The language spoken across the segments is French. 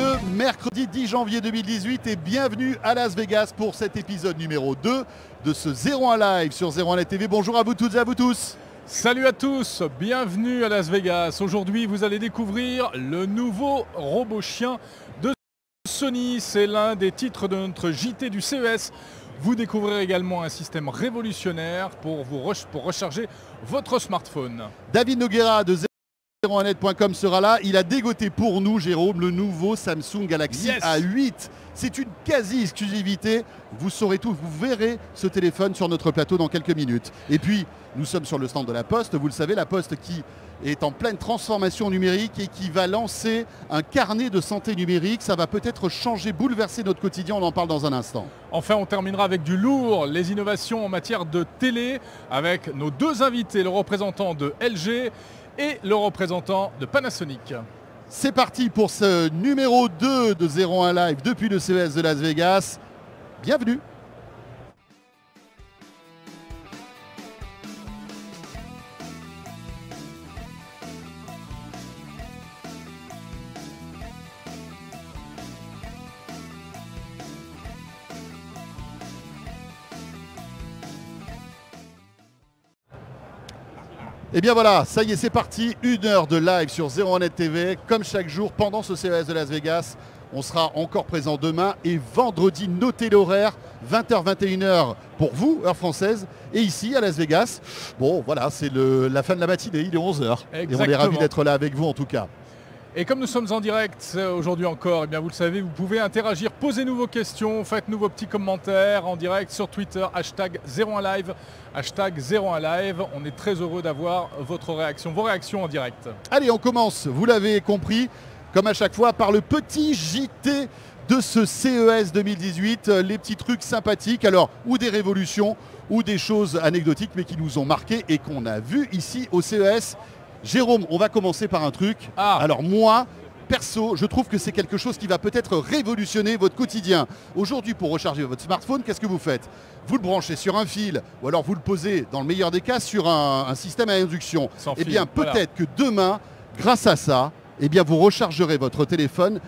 le mercredi 10 janvier 2018 et bienvenue à Las Vegas pour cet épisode numéro 2 de ce 01 Live sur 01 Net TV. Bonjour à vous toutes et à vous tous. Salut à tous, bienvenue à Las Vegas. Aujourd'hui, vous allez découvrir le nouveau robot chien de Sony. C'est l'un des titres de notre JT du CES. Vous découvrirez également un système révolutionnaire pour, vous pour recharger votre smartphone. David Noguera de 01net.com sera là. Il a dégoté pour nous, Jérôme, le nouveau Samsung Galaxy Yes. A8. C'est une quasi-exclusivité. Vous saurez tout, vous verrez ce téléphone sur notre plateau dans quelques minutes. Et puis, nous sommes sur le stand de la Poste. Vous le savez, la Poste qui est en pleine transformation numérique et qui va lancer un carnet de santé numérique. Ça va peut-être changer, bouleverser notre quotidien. On en parle dans un instant. Enfin, on terminera avec du lourd, les innovations en matière de télé, avec nos deux invités, le représentant de LG et le représentant de Panasonic. C'est parti pour ce numéro 2 de 01 Live depuis le CES de Las Vegas. Bienvenue. Et bien voilà, ça y est, c'est parti. Une heure de live sur 01net TV. Comme chaque jour, pendant ce CES de Las Vegas, on sera encore présent demain et vendredi, notez l'horaire, 20h, 21h pour vous, heure française, et ici à Las Vegas. Bon, voilà, c'est la fin de la matinée, il est 11h. Et on est ravis d'être là avec vous en tout cas. Et comme nous sommes en direct euh, aujourd'hui encore, eh bien vous le savez, vous pouvez interagir, posez-nous vos questions, faites-nous vos petits commentaires en direct sur Twitter, hashtag 01live, hashtag 01live. On est très heureux d'avoir votre réaction, vos réactions en direct. Allez, on commence, vous l'avez compris, comme à chaque fois, par le petit JT de ce CES 2018, euh, les petits trucs sympathiques, alors, ou des révolutions, ou des choses anecdotiques, mais qui nous ont marqués et qu'on a vu ici au CES. Jérôme, on va commencer par un truc. Ah. Alors moi, perso, je trouve que c'est quelque chose qui va peut-être révolutionner votre quotidien. Aujourd'hui, pour recharger votre smartphone, qu'est-ce que vous faites? Vous le branchez sur un fil, ou alors vous le posez, dans le meilleur des cas, sur un, un système à induction. Sans Eh bien, voilà. peut-être que demain, grâce à ça, eh bien, vous rechargerez votre téléphone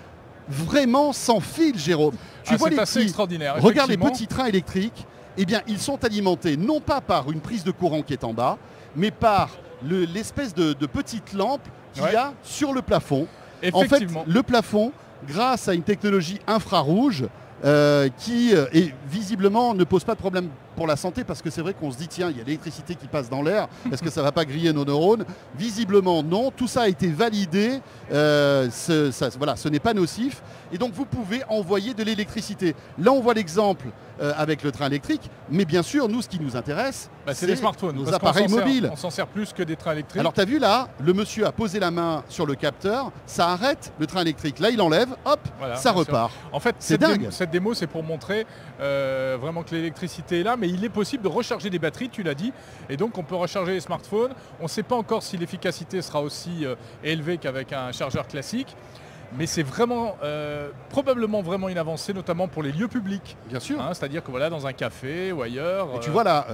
vraiment sans fil, Jérôme. Tu Ah, vois les assez petits, extraordinaire. regarde les petits trains électriques. Eh bien, ils sont alimentés non pas par une prise de courant qui est en bas, mais par le- l'espèce de, de petite lampe qu'il Ouais. y a sur le plafond. En fait, le plafond, grâce à une technologie infrarouge, euh, qui euh, et visiblement ne pose pas de problème pour la santé parce que c'est vrai qu'on se dit tiens il y a l'électricité qui passe dans l'air est-ce que ça va pas griller nos neurones? Visiblement non tout ça a été validé euh, ce, ça- voilà ce n'est pas nocif et donc vous pouvez envoyer de l'électricité là on voit l'exemple euh, avec le train électrique mais bien sûr nous ce qui nous intéresse Bah, c'est les smartphones. nos appareils sert- mobiles on s'en sert plus que des trains électriques. alors tu as vu là, le monsieur a posé la main sur le capteur, ça arrête le train électrique. Là il enlève, hop, Voilà, ça sûr. repart. En fait, C'est dingue. démo, cette démo, c'est pour montrer euh, vraiment que l'électricité est là, mais il est possible de recharger des batteries, tu l'as dit, et donc on peut recharger les smartphones. On ne sait pas encore si l'efficacité sera aussi euh, élevée qu'avec un chargeur classique, mais c'est vraiment, euh, probablement vraiment une avancée, notamment pour les lieux publics. Bien sûr. hein, C'est-à-dire que voilà, dans un café ou ailleurs. Et tu euh, vois là,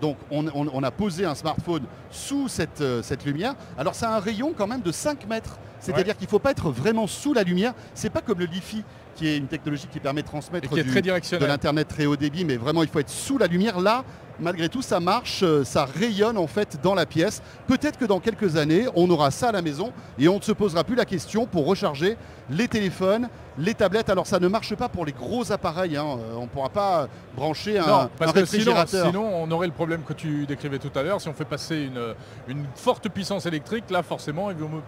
donc on, on- on a posé un smartphone sous cette, cette lumière. Alors ça a un rayon quand même de 5 mètres. C'est-à-dire qu'il ne faut pas être vraiment sous la lumière. C'est pas comme le Li-Fi, qui est une technologie qui permet de transmettre qui du- de l'internet très haut débit, mais vraiment il faut être sous la lumière. Là, malgré tout, ça marche, euh, ça rayonne en fait dans la pièce. Peut-être que dans quelques années, on aura ça à la maison et on ne se posera plus la question pour recharger les téléphones, les tablettes. Alors ça ne marche pas pour les gros appareils, hein. Euh, on ne pourra pas brancher un, parce que sinon, réfrigérateur. sinon, on aurait le problème que tu décrivais tout à l'heure. Si on fait passer une, une forte puissance électrique, là forcément, il vaut mieux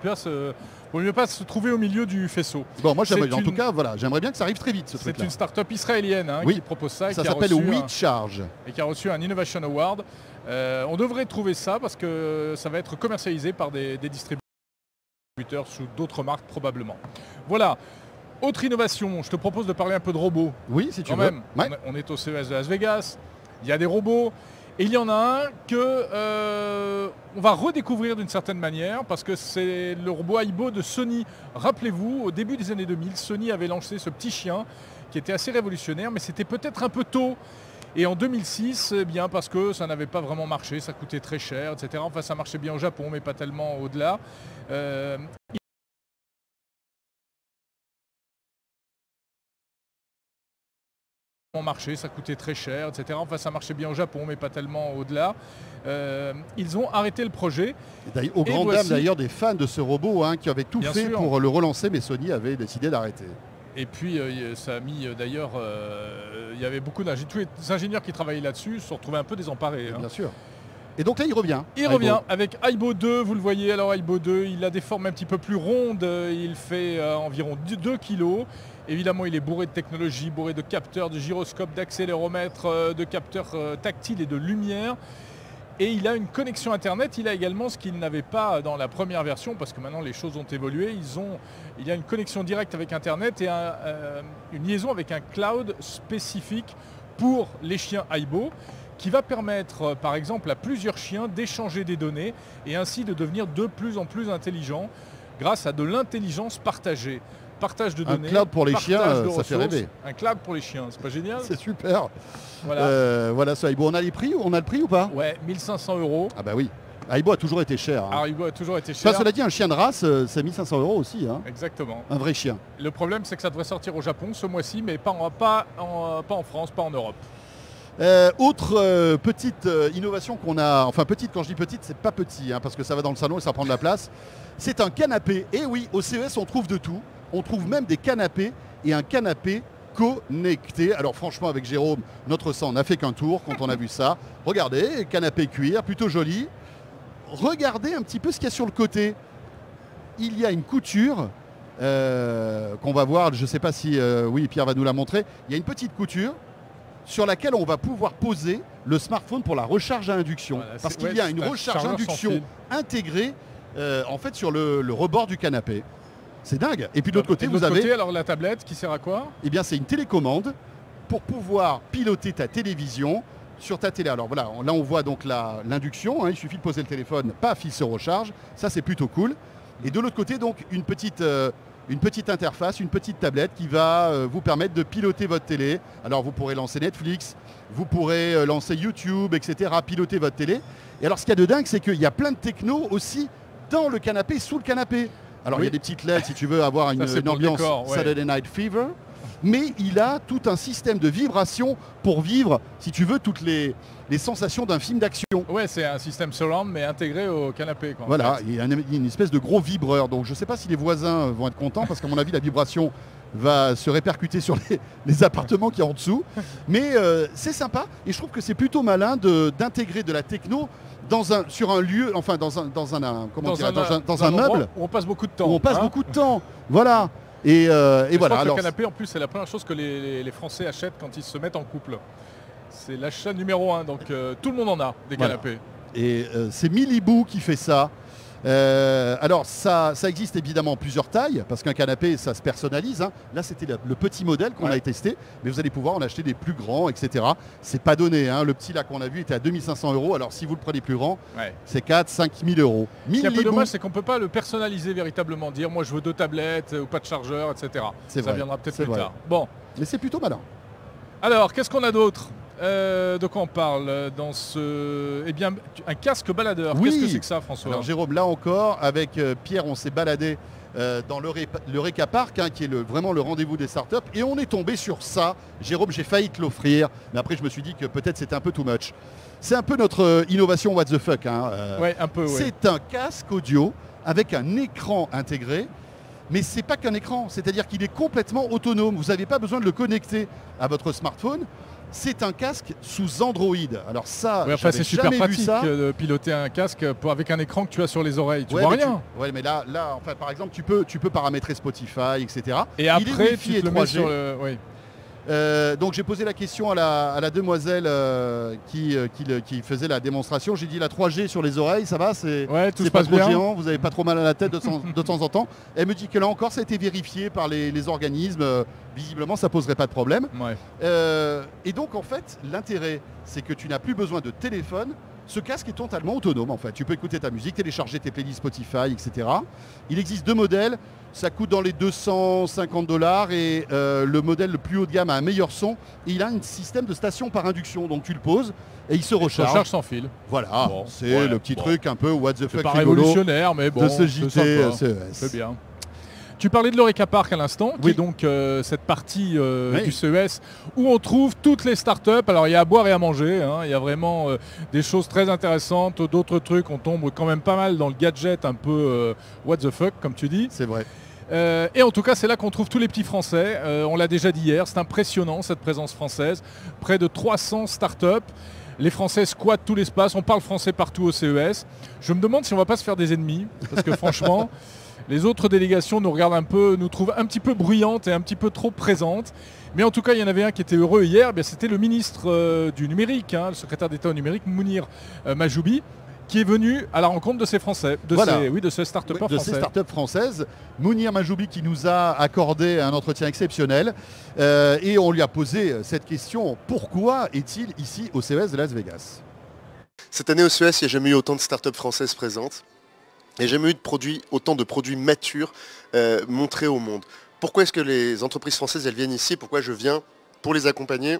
vaut mieux pas se trouver au milieu du faisceau. Bon, moi j'aimerais, en une- tout cas, voilà, j'aimerais bien que ça arrive très vite ce C'est une start-up israélienne hein, Oui. qui propose ça, et Ça s'appelle un- WeCharge. et qui a reçu un Innovation Award. Euh, on devrait trouver ça parce que ça va être commercialisé par des, des distributeurs sous d'autres marques probablement. Voilà. Autre innovation, je te propose de parler un peu de robots. Oui, si tu Quand veux. même, Ouais. on est au CES de Las Vegas, il y a des robots, et il y en a un que euh, on va redécouvrir d'une certaine manière, parce que c'est le robot Aibo de Sony. Rappelez-vous, au début des années 2000, Sony avait lancé ce petit chien qui était assez révolutionnaire, mais c'était peut-être un peu tôt. Et en 2006, eh bien parce que ça n'avait pas vraiment marché, ça coûtait très cher, etc. Enfin, ça marchait bien au Japon, mais pas tellement au-delà. Euh, marché, ça coûtait très cher, etc. Enfin, ça marchait bien au Japon, mais pas tellement au-delà. Euh, ils ont arrêté le projet. Au grand dam d'ailleurs des fans de ce robot hein, qui avaient tout fait pour le relancer, mais Sony avait décidé d'arrêter. Et puis euh, ça a mis d'ailleurs, il y avait beaucoup d'ingénieurs, qui travaillaient là-dessus se sont retrouvés un peu désemparés. Hein. Bien sûr. Et donc là, il revient. Il revient avec Aibo 2, vous le voyez. Alors Aibo 2, il a des formes un petit peu plus rondes. Il fait euh, environ 2 kg. Évidemment, il est bourré de technologie, bourré de capteurs, de gyroscopes, d'accéléromètres, euh, de capteurs euh, tactiles et de lumière. Et il a une connexion Internet. Il a également ce qu'il n'avait pas dans la première version, parce que maintenant les choses ont évolué. Il y a une connexion directe avec Internet et une liaison avec un cloud spécifique pour les chiens Aibo qui va permettre euh, par exemple à plusieurs chiens d'échanger des données et ainsi de devenir de plus en plus intelligents grâce à de l'intelligence partagée. Partage de données. Un cloud pour les chiens, ça fait rêver. Un cloud pour les chiens, c'est pas génial C'est super. Voilà, euh, voilà ça. Bon, on a les prix, on a le prix ou pas? Ouais, 1500 euros. Ah bah oui. Aibo a toujours été cher. Hein. Aibo a toujours été cher. Ça, cela dit, un chien de race, euh, c'est 1500 euros aussi. Hein. Exactement. Un vrai chien. Le problème, c'est que ça devrait sortir au Japon ce mois-ci, mais pas pas, en, pas en France, pas en Europe. Euh, autre euh, petite euh, innovation qu'on a, enfin petite quand je dis petite, c'est pas petit, hein, parce que ça va dans le salon et ça prend de la place. C'est un canapé. Et oui, au CES on trouve de tout. On trouve même des canapés et un canapé connecté. Alors franchement avec Jérôme, notre sang n'a fait qu'un tour quand on a vu ça. Regardez, canapé cuir, plutôt joli. Regardez un petit peu ce qu'il y a sur le côté. Il y a une couture qu'on va voir, je ne sais pas si oui Pierre va nous la montrer. Il y a une petite couture sur laquelle on va pouvoir poser le smartphone pour la recharge à induction. parce qu'il y a une recharge à induction intégrée euh, en fait sur le, rebord du canapé. C'est dingue. Et puis de l'autre côté, vous avez. alors la tablette qui sert à quoi? Eh bien, c'est une télécommande pour pouvoir piloter ta télévision sur ta télé. Alors voilà, là on voit donc l'induction. Hein. il suffit de poser le téléphone, paf, il se recharge. Ça, c'est plutôt cool. Et de l'autre côté, donc une petite euh, une petite interface, une petite tablette qui va euh, vous permettre de piloter votre télé. Alors vous pourrez lancer Netflix, vous pourrez euh, lancer YouTube, etc., piloter votre télé. Et alors ce qu'il y a de dingue, c'est qu'il y a plein de techno aussi dans le canapé, sous le canapé. Alors il y a des petites LED si tu veux avoir une, ambiance Saturday Night Fever mais il a tout un système de vibration pour vivre, si tu veux, toutes les, sensations d'un film d'action. Ouais, c'est un système surround mais intégré au canapé. voilà, il y a une, espèce de gros vibreur. Donc je ne sais pas si les voisins vont être contents parce qu'à mon avis la vibration va se répercuter sur les, appartements qui sont en dessous. Mais euh, c'est sympa et je trouve que c'est plutôt malin d'intégrer de, la techno dans un, sur un lieu, enfin dans un, dans un, comment dans, un, dans un, meuble. Où on passe beaucoup de temps. Où on passe hein. beaucoup de temps. Voilà. Et, euh, voilà. le canapé, en plus, c'est la première chose que les, Français achètent quand ils se mettent en couple. C'est l'achat numéro un, donc euh, tout le monde en a des canapés. Et euh, c'est Milibou qui fait ça. Euh, alors ça, ça existe évidemment en plusieurs tailles, parce qu'un canapé, ça se personnalise. Hein. Là, c'était le, petit modèle qu'on a testé, mais vous allez pouvoir en acheter des plus grands, etc. C'est pas donné. Hein. Le petit là qu'on a vu était à 2500 euros. Alors si vous le prenez plus grand, c'est 4 5000 euros. Ce qui est un peu dommage, c'est qu'on peut pas le personnaliser véritablement, dire moi je veux deux tablettes ou pas de chargeur, etc. Ça viendra peut-être plus tard. Bon. Mais c'est plutôt malin. Alors, qu'est-ce qu'on a d'autre? Euh, de quoi on parle dans ce... Eh bien, un casque baladeur. Qu'est-ce que c'est que ça, François Alors, Jérôme, là encore, avec euh, Pierre, on s'est baladé euh, dans le, Reka Park, hein, qui est vraiment le rendez-vous des startups, et on est tombé sur ça. Jérôme, j'ai failli te l'offrir, mais après, je me suis dit que peut-être c'était un peu too much. C'est un peu notre innovation what the fuck. Hein, un peu. C'est un casque audio avec un écran intégré mais c'est pas qu'un écran, c'est-à-dire qu'il est complètement autonome. Vous n'avez pas besoin de le connecter à votre smartphone. C'est un casque sous Android. Alors ça, c'est super pratique de piloter un casque avec un écran que tu as sur les oreilles. Tu vois rien. Oui, mais là, là, enfin, par exemple, tu peux, tu peux paramétrer Spotify, etc. Et après, tu te le mets sur le. Euh, donc j'ai posé la question à la, demoiselle euh, qui, euh, qui, faisait la démonstration. J'ai dit la 3G sur les oreilles, ça va C'est pas trop géant, vous n'avez pas trop mal à la tête de, temps en temps. Elle me dit que là encore ça a été vérifié par les, organismes. visiblement ça poserait pas de problème. et donc en fait l'intérêt c'est que tu n'as plus besoin de téléphone ce casque est totalement autonome en fait. Tu peux écouter ta musique, télécharger tes playlists Spotify, etc. Il existe deux modèles. Ça coûte dans les 250 dollars et euh, le modèle le plus haut de gamme a un meilleur son. Et il a un système de station par induction. Donc tu le poses et il se recharge. recharge sans fil. Voilà, c'est le petit truc un peu what the fuck pas révolutionnaire, mais bon, de ce JT C'est bien. Tu parlais de l'Oreca Park à l'instant, qui est donc euh, cette partie euh, Oui. du CES où on trouve toutes les startups. Alors il y a à boire et à manger, hein. il y a vraiment euh, des choses très intéressantes, d'autres trucs, on tombe quand même pas mal dans le gadget un peu what the fuck comme tu dis. C'est vrai. Euh, et en tout cas, c'est là qu'on trouve tous les petits Français. Euh, on l'a déjà dit hier, c'est impressionnant cette présence française. Près de 300 startups. Les Français squattent tout l'espace. On parle français partout au CES. Je me demande si on va pas se faire des ennemis, parce que franchement, les autres délégations nous regardent un peu, nous trouvent un petit peu bruyantes et un petit peu trop présentes. Mais en tout cas, il y en avait un qui était heureux hier. bien, C'était le ministre euh, du numérique, hein, le secrétaire d'État au numérique, Mounir euh, Majoubi, qui est venu à la rencontre de ces Français, de Voilà. ces, oui, de ces start Oui, de ces startups françaises. Mounir Majoubi qui nous a accordé un entretien exceptionnel euh, et on lui a posé cette question pourquoi est-il ici au CES de Las Vegas? Cette année au CES, il n'y a jamais eu autant de startups françaises présentes. N'y a jamais eu de produits, autant de produits matures euh, montrés au monde. Pourquoi est-ce que les entreprises françaises elles viennent ici? Pourquoi je viens? Pour les accompagner,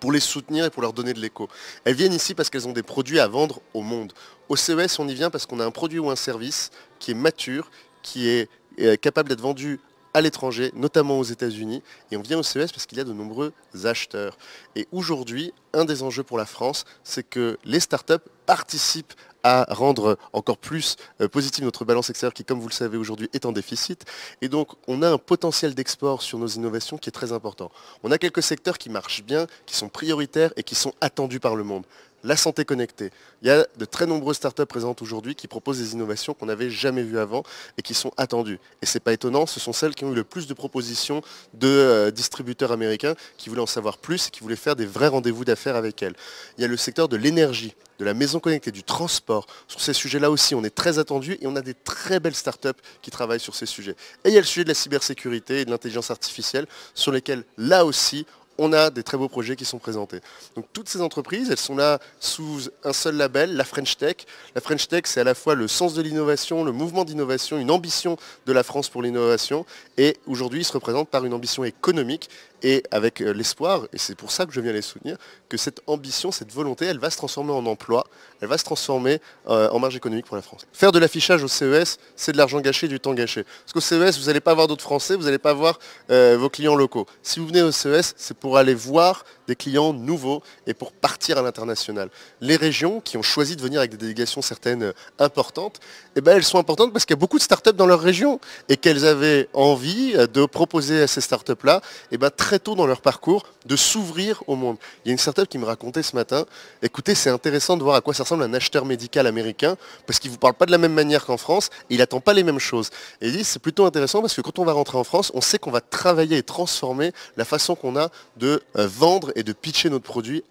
pour les soutenir et pour leur donner de l'écho. Elles viennent ici parce qu'elles ont des produits à vendre au monde. Au CES, on y vient parce qu'on a un produit ou un service qui est mature, qui est euh, capable d'être vendu à l'étranger, notamment aux États-Unis. Et on vient au CES parce qu'il y a de nombreux acheteurs. Et aujourd'hui, un des enjeux pour la France, c'est que les startups participent à rendre encore plus euh, positive notre balance extérieure qui, comme vous le savez aujourd'hui, est en déficit. Et donc, on a un potentiel d'export sur nos innovations qui est très important. On a quelques secteurs qui marchent bien, qui sont prioritaires et qui sont attendus par le monde. La santé connectée. Il y a de très nombreuses startups présentes aujourd'hui qui proposent des innovations qu'on n'avait jamais vues avant et qui sont attendues. Et c'est pas étonnant, ce sont celles qui ont eu le plus de propositions de euh, distributeurs américains qui voulaient en savoir plus et qui voulaient faire des vrais rendez-vous d'affaires avec elles. Il y a le secteur de l'énergie, de la maison connectée, du transport. Sur ces sujets-là aussi, on est très attendu et on a des très belles startups qui travaillent sur ces sujets. Et il y a le sujet de la cybersécurité et de l'intelligence artificielle sur lesquels, là aussi, on a des très beaux projets qui sont présentés. Donc toutes ces entreprises, elles sont là sous un seul label, la French Tech. La French Tech, c'est à la fois le sens de l'innovation, le mouvement d'innovation, une ambition de la France pour l'innovation. Et aujourd'hui, ils se représentent par une ambition économique et avec euh, l'espoir, et c'est pour ça que je viens les soutenir, que cette ambition, cette volonté, elle va se transformer en emploi, elle va se transformer euh, en marge économique pour la France. Faire de l'affichage au CES, c'est de l'argent gâché, du temps gâché. Parce qu'au CES, vous n'allez pas voir d'autres Français, vous n'allez pas voir euh, vos clients locaux. Si vous venez au CES, c'est pour aller voir des clients nouveaux et pour partir à l'international. Les régions qui ont choisi de venir avec des délégations certaines euh, importantes, eh ben, elles sont importantes parce qu'il y a beaucoup de startups dans leur région et qu'elles avaient envie euh, de proposer à ces startups-là eh ben, très tôt dans leur parcours de s'ouvrir au monde. Il y a une startup qui me racontait ce matin, écoutez, c'est intéressant de voir à quoi ça ressemble un acheteur médical américain parce qu'il ne vous parle pas de la même manière qu'en France et il n'attend pas les mêmes choses. Et il dit, c'est plutôt intéressant parce que quand on va rentrer en France, on sait qu'on va travailler et transformer la façon qu'on a de euh, vendre et de pitcher notre produit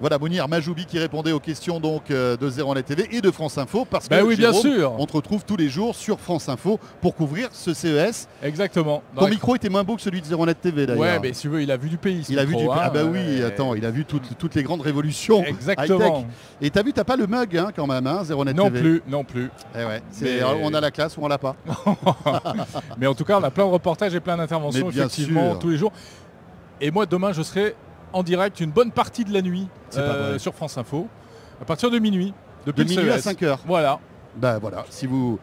Voilà Mounir Majoubi qui répondait aux questions donc euh, de 01net TV et de France Info parce Ben que oui, bien sûr. on te retrouve tous les jours sur France Info pour couvrir ce CES. Exactement. Ton la- micro était moins beau que celui de 01net TV d'ailleurs. Ouais, mais si tu veux, il a vu du pays. ce il a vu du... hein, Ah bah oui, euh, attends, il a vu toutes, toutes les grandes révolutions. Exactement. high-tech. Et t'as vu, t'as pas le mug hein, quand même, hein, 01net Non TV. plus, non plus. Eh ouais, c'est- Mais- On a la classe ou on l'a pas. Mais en tout cas, on a plein de reportages et plein d'interventions, effectivement, sûr. tous les jours. Et moi, demain, je serai en direct une bonne partie de la nuit vrai. sur France Info, à partir de minuit. Depuis De minuit à CES. 5 heures. Voilà. Bah voilà, si vous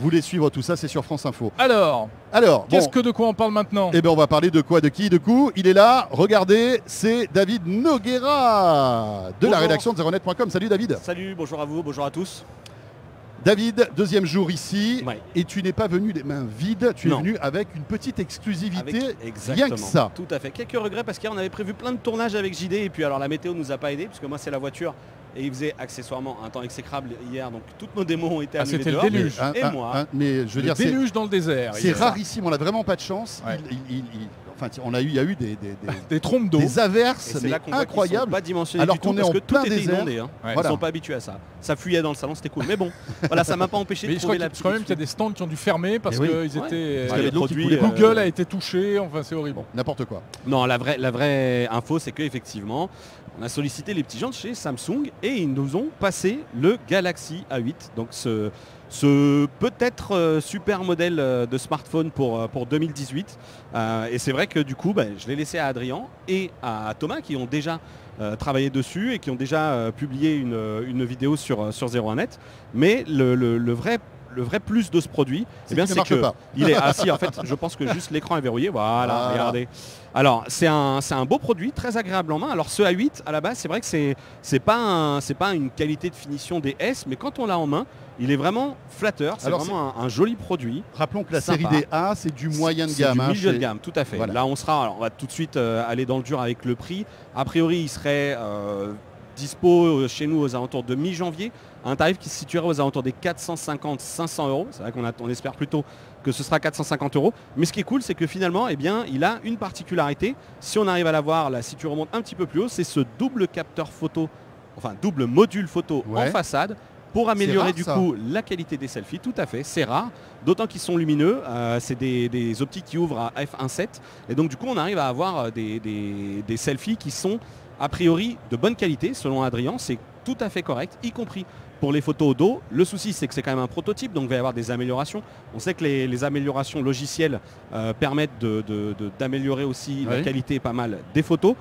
voulez suivre tout ça, c'est sur France Info. Alors, Alors, qu'est-ce bon, que de quoi on parle maintenant? Eh bien, on va parler de quoi De qui De coup? Il est là. Regardez, c'est David Noguera de la rédaction de zeronet.com. Salut David. Salut, bonjour à vous, bonjour à tous. David, deuxième jour ici. Ouais. Et tu n'es pas venu les mains vides. Tu Non. es venu avec une petite exclusivité. Avec- rien que ça. Tout à fait. Quelques regrets parce qu'hier on avait prévu plein de tournages avec JD et puis alors la météo nous a pas aidé puisque moi c'est la voiture et il faisait accessoirement un temps exécrable hier donc toutes nos démos ont été Ah, annulées c'était le déluge. Et un- moi un- mais je veux Le dire, c'est déluge dans le désert. c'est rarissime. On n'a vraiment pas de chance. Ouais. Il- il- il- il- enfin, on a eu, il y a eu des, des- des- Des trompes d'eau. des averses c'est mais là qu'on voit qu'ils sont incroyables. pas dimensionnés alors tout qu'on est parce en que tout plein était désert. inondé. hein. Ouais. Ils Voilà. sont pas habitués à ça. Ça fuyait dans le salon, c'était cool. Mais bon, voilà, ça m'a pas empêché Mais de je crois trouver la quand même qu'il y a petite des stands qui ont dû fermer parce oui. qu'ils Ouais. étaient. Parce les produits, euh, Google a été touché. Enfin, c'est horrible. N'importe quoi. Non, la vraie, la vraie info, c'est qu'effectivement, on a sollicité les petits gens de chez Samsung et ils nous ont passé le Galaxy A8. Donc ce, ce peut-être euh, super modèle euh, de smartphone pour, euh, pour 2018. Euh, et c'est vrai que du coup, bah, je l'ai laissé à Adrien et à Thomas qui ont déjà travaillé dessus et qui ont déjà publié une, vidéo sur, sur 01net. Mais le- le vrai le vrai plus de ce produit, C'est eh bien c'est que pas. il est assis. En fait, je pense que juste l'écran est verrouillé. Voilà, Voilà. regardez. Alors c'est un, c'est un beau produit, très agréable en main. Alors ce A8 à la base, c'est vrai que c'est c'est pas un- c'est pas une qualité de finition des S, mais quand on l'a en main, il est vraiment flatteur. C'est vraiment un, un joli produit. Rappelons que la Sympa. série des A, c'est du moyen de C'est gamme. du hein, milieu de gamme, tout à fait. Voilà. Là, on sera, alors, on va tout de suite euh, aller dans le dur avec le prix. A priori, il serait euh, dispo euh, chez nous aux alentours de mi-janvier, un tarif qui se situerait aux alentours des 450-500 euros. C'est vrai qu'on on espère plutôt que ce sera 450 euros. Mais ce qui est cool, c'est que finalement, eh bien, il a une particularité. Si on arrive à l'avoir, là, si tu remontes un petit peu plus haut, c'est ce double capteur photo, enfin double module photo en façade pour améliorer rare, du ça. coup la qualité des selfies. Tout à fait, c'est rare. D'autant qu'ils sont lumineux, euh, c'est des, des optiques qui ouvrent à f1.7 et donc du coup on arrive à avoir euh, des, des- des selfies qui sont a priori de bonne qualité selon Adrien, c'est tout à fait correct, y compris pour les photos au dos. Le souci c'est que c'est quand même un prototype, donc il va y avoir des améliorations. On sait que les, les améliorations logicielles euh, permettent de- de- de- d'améliorer aussi la qualité pas mal des photos.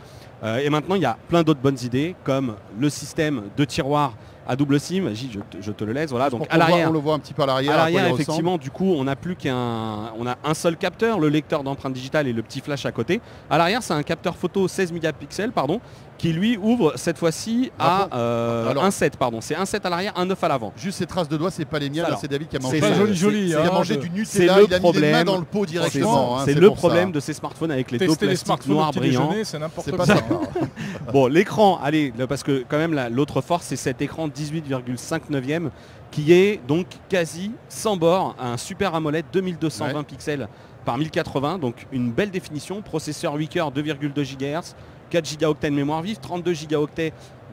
Euh, et maintenant il y a plein d'autres bonnes idées comme le système de tiroir à double SIM. Je, te- je te le laisse, voilà. Donc à l'arrière, on le voit un petit peu à l'arrière. à l'arrière, effectivement, du coup, on n'a plus qu'un, on a un seul capteur, le lecteur d'empreinte digitale et le petit flash à côté. À l'arrière, c'est un capteur photo 16 mégapixels, pardon, qui lui ouvre cette fois-ci à Rappelons- euh, Alors- un 7, pardon. C'est un 7 à l'arrière, un 9 à l'avant. Juste ces traces de doigts, c'est pas les Alors, c'est David qui a c'est mangé. Joli c'est- joli. Il hein, a mangé du Nutella, le il a mis les mains problème. dans le pot directement. Hein, c'est le ça. problème de ces smartphones avec les dos plastiques noirs brillants. c'est n'importe quoi. hein. Bon, l'écran, allez, parce que quand même la- l'autre force, c'est cet écran 18,5 neuvième qui est donc quasi sans bord, un super AMOLED 2220 pixels par 1080, donc une belle définition, processeur 8 cœurs 2,2 GHz, 4 Go de mémoire vive, 32 Go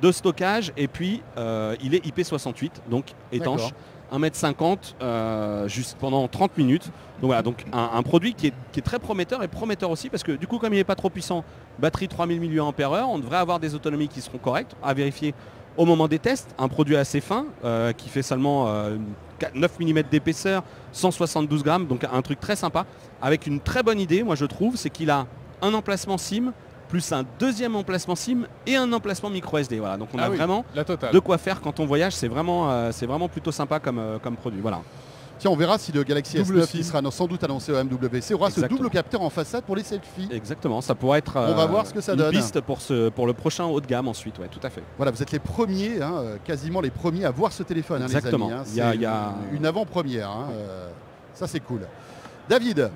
de stockage, et puis euh, il est IP68, donc étanche. 1m50 euh, juste pendant 30 minutes. Donc voilà, donc un, un produit qui est, qui est très prometteur et prometteur aussi parce que du coup comme il n'est pas trop puissant, batterie 3000 mAh, on devrait avoir des autonomies qui seront correctes à vérifier au moment des tests. Un produit assez fin euh, qui fait seulement euh, 4 9 mm d'épaisseur, 172 grammes, donc un truc très sympa avec une très bonne idée moi je trouve, c'est qu'il a un emplacement SIM plus un deuxième emplacement SIM et un emplacement micro SD. Voilà, donc on Ah a oui. vraiment La de quoi faire quand on voyage. C'est vraiment, euh, c'est vraiment plutôt sympa comme, euh, comme produit. Voilà. Tiens, on verra si le Galaxy Double S9 SIM. qui sera sans doute annoncé au MWC aura ce double capteur en façade pour les selfies. Exactement, ça pourrait être On va voir ce que ça une donne. piste pour, ce, pour le prochain haut de gamme ensuite. Ouais, tout à fait. Voilà, vous êtes les premiers, hein, euh, quasiment les premiers à voir ce téléphone, hein, les Exactement. amis. hein. Il y a- C'est il y a- une, avant-première. euh, ça, c'est cool. David,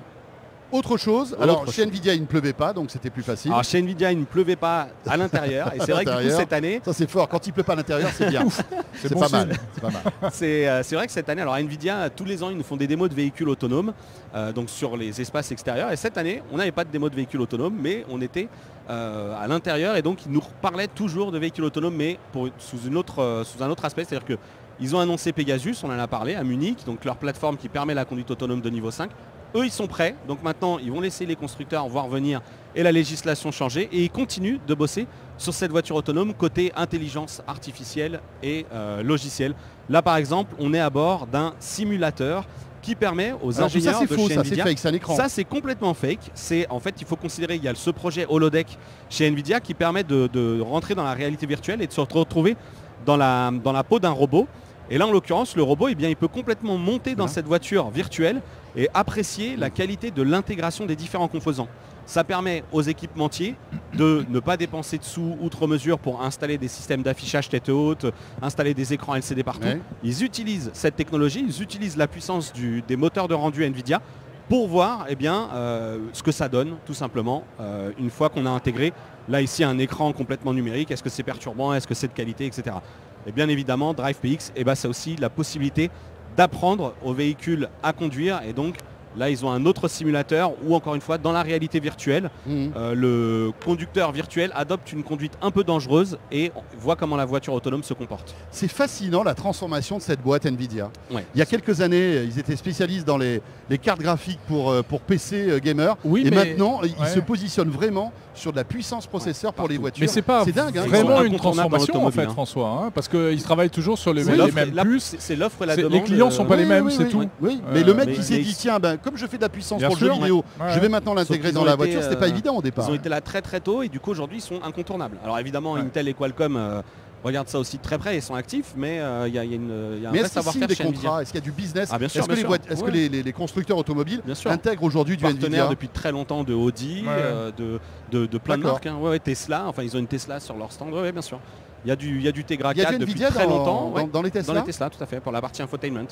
autre chose. Autre Alors, chose. chez Nvidia, il ne pleuvait pas, donc c'était plus facile. Alors chez Nvidia, il ne pleuvait pas à l'intérieur. et c'est vrai que du coup, cette année, Ça, c'est fort. Quand il pleut pas à l'intérieur, c'est bien. c'est bon pas, mal. C'est pas mal. c'est euh, c'est vrai que cette année, alors Nvidia, tous les ans, ils nous font des démos de véhicules autonomes, euh, donc sur les espaces extérieurs. Et cette année, on n'avait pas de démo de véhicules autonomes, mais on était euh, à l'intérieur et donc ils nous parlaient toujours de véhicules autonomes, mais pour, sous, une autre, sous un autre aspect, c'est-à-dire que ils ont annoncé Pegasus, on en a parlé, à Munich, donc leur plateforme qui permet la conduite autonome de niveau 5. Eux, ils sont prêts, donc maintenant, ils vont laisser les constructeurs voir venir et la législation changer, et ils continuent de bosser sur cette voiture autonome côté intelligence artificielle et euh, logiciel. Là, par exemple, on est à bord d'un simulateur qui permet aux Alors, ça, ingénieurs c'est de faux. chez Ça, c'est Nvidia fake. Écran. ça, c'est complètement fake. C'est en fait, il faut considérer, il y a ce projet holodeck chez Nvidia qui permet de, de rentrer dans la réalité virtuelle et de se retrouver dans la, dans la peau d'un robot. Et là, en l'occurrence, le robot, eh bien, il peut complètement monter dans cette voiture virtuelle et apprécier la qualité de l'intégration des différents composants. Ça permet aux équipementiers de ne pas dépenser de sous outre mesure pour installer des systèmes d'affichage tête haute, installer des écrans LCD partout. Ouais. Ils utilisent cette technologie, ils utilisent la puissance du- des moteurs de rendu Nvidia pour voir eh bien, euh, ce que ça donne, tout simplement, euh, une fois qu'on a intégré, là ici, un écran complètement numérique. Est-ce que c'est perturbant? Est-ce que c'est de qualité? Etc. Et bien évidemment, Drive PX, eh ben, c'est aussi la possibilité d'apprendre aux véhicules à conduire. Et donc, là, ils ont un autre simulateur où, encore une fois, dans la réalité virtuelle, Mhm. euh, le conducteur virtuel adopte une conduite un peu dangereuse et voit comment la voiture autonome se comporte. C'est fascinant la transformation de cette boîte Nvidia. Ouais. Il y a quelques années, ils étaient spécialistes dans les, les cartes graphiques pour, euh, pour PC euh, gamer. Oui, et mais- maintenant, ils ouais. se positionnent vraiment sur de la puissance processeur pour les voitures. Mais c'est pas dingue. hein, vraiment une transformation en fait, hein. François, hein, parce qu'ils travaillent toujours sur les, les mêmes puces. c'est- l'offre et la C'est- les demande. clients sont pas les mêmes, oui, c'est oui, tout. oui. Oui, Euh, mais le mec mais- qui s'est dit tiens, ben, comme je fais de la puissance Bien pour le jeu vidéo, Ouais. je vais maintenant l'intégrer dans la été, voiture, c'était pas euh, évident au départ. Ils ont été là très très tôt et du coup aujourd'hui ils sont incontournables. Alors évidemment Ouais. Intel et Qualcomm euh, regardent ça aussi de très près et sont actifs, mais euh, il y, a, y a une- il y a un Mais vrai savoir-faire des chez contrats? Est-ce qu'il y a du business? Ah, Est-ce que, les, boîtes- est-ce que Ouais. les, les- les constructeurs automobiles Bien sûr. intègrent aujourd'hui du partenaire depuis très longtemps de Audi, Ouais. euh, de, de, de plein de marques. hein. Ouais, Tesla, enfin ils ont une Tesla sur leur stand, ouais, bien sûr. Il y a du, il y a du Tegra Il y a 4 du depuis très dans, longtemps. dans- dans les Tesla? Dans les Tesla, tout à fait, pour la partie infotainment.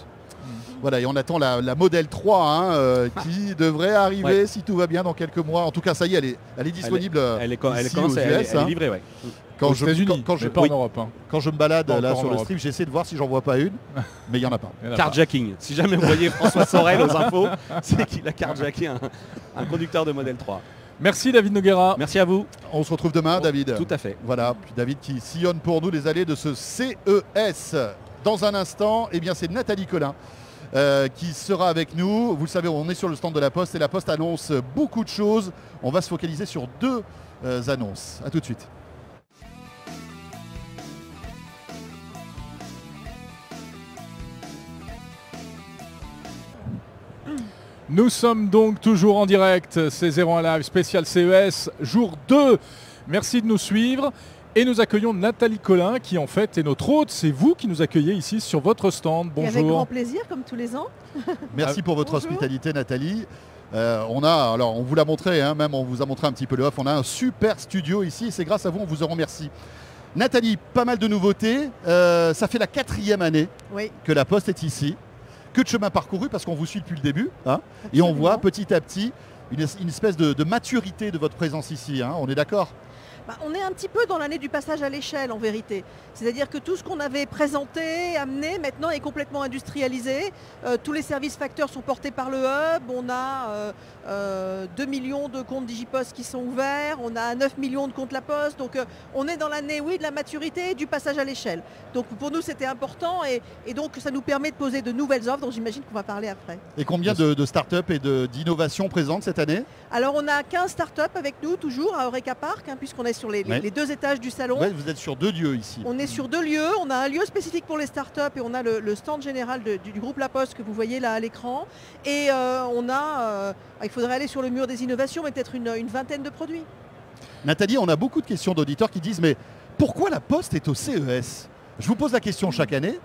Voilà, et on attend la, la modèle 3 hein, euh, qui devrait arriver si tout va bien dans quelques mois. En tout cas, ça y est, elle est, elle est disponible. Elle est, elle est ici commence, aux elle, est- elle est hein. livrée, ouais. Quand, Aux je, États-Unis, quand, quand je, mais pas oui, en Europe. hein. quand je me balade Pas là sur le stream, j'essaie de voir si j'en vois pas une, mais il n'y en a pas. Il y en a pas. Carjacking. Si jamais vous voyez François Sorel aux infos, c'est qu'il a carjacké un, un conducteur de modèle 3. Merci David Noguera. Merci à vous. On se retrouve demain, David. Tout à fait. Voilà, puis David qui sillonne pour nous les allées de ce CES. Dans un instant, eh bien c'est Nathalie Collin euh, qui sera avec nous. Vous le savez, on est sur le stand de la Poste et la Poste annonce beaucoup de choses. On va se focaliser sur deux euh, annonces. A tout de suite. Nous sommes donc toujours en direct, c'est 01 Live spécial CES, jour 2. Merci de nous suivre. Et nous accueillons Nathalie Collin, qui en fait est notre hôte. C'est vous qui nous accueillez ici sur votre stand. Et avec grand Bonjour. plaisir, comme tous les ans. Merci pour votre Bonjour. hospitalité, Nathalie. Euh, on a, alors on vous l'a montré, hein, même on vous a montré un petit peu le off. On a un super studio ici et c'est grâce à vous, on vous en remercie. Nathalie, pas mal de nouveautés. Euh, ça fait la quatrième année Oui. que la Poste est ici. Que de chemin parcouru parce qu'on vous suit depuis le début. hein. et on voit petit à petit une, une espèce de, de maturité de votre présence ici. hein. On est d'accord? Bah, on est un petit peu dans l'année du passage à l'échelle en vérité. C'est-à-dire que tout ce qu'on avait présenté, amené, maintenant est complètement industrialisé. Euh, tous les services facteurs sont portés par le hub. On a euh, euh, 2 millions de comptes Digipost qui sont ouverts. On a 9 millions de comptes La Poste. Donc euh, on est dans l'année, oui, de la maturité et du passage à l'échelle. Donc pour nous, c'était important et, et donc ça nous permet de poser de nouvelles offres dont j'imagine qu'on va parler après. Et combien de, de start-up et d'innovations présentes cette année? Alors on a 15 startups avec nous toujours à Eureka Park, hein, puisqu'on est sur les, les- Ouais. les deux étages du salon. Ouais, Vous êtes sur deux lieux ici. On est sur deux lieux, on a un lieu spécifique pour les startups et on a le, le stand général de- du, du groupe La Poste que vous voyez là à l'écran. Et euh, on a, euh, il faudrait aller sur le mur des innovations, mais peut-être une, une vingtaine de produits. Nathalie, on a beaucoup de questions d'auditeurs qui disent mais pourquoi la Poste est au CES Je vous pose la question chaque année,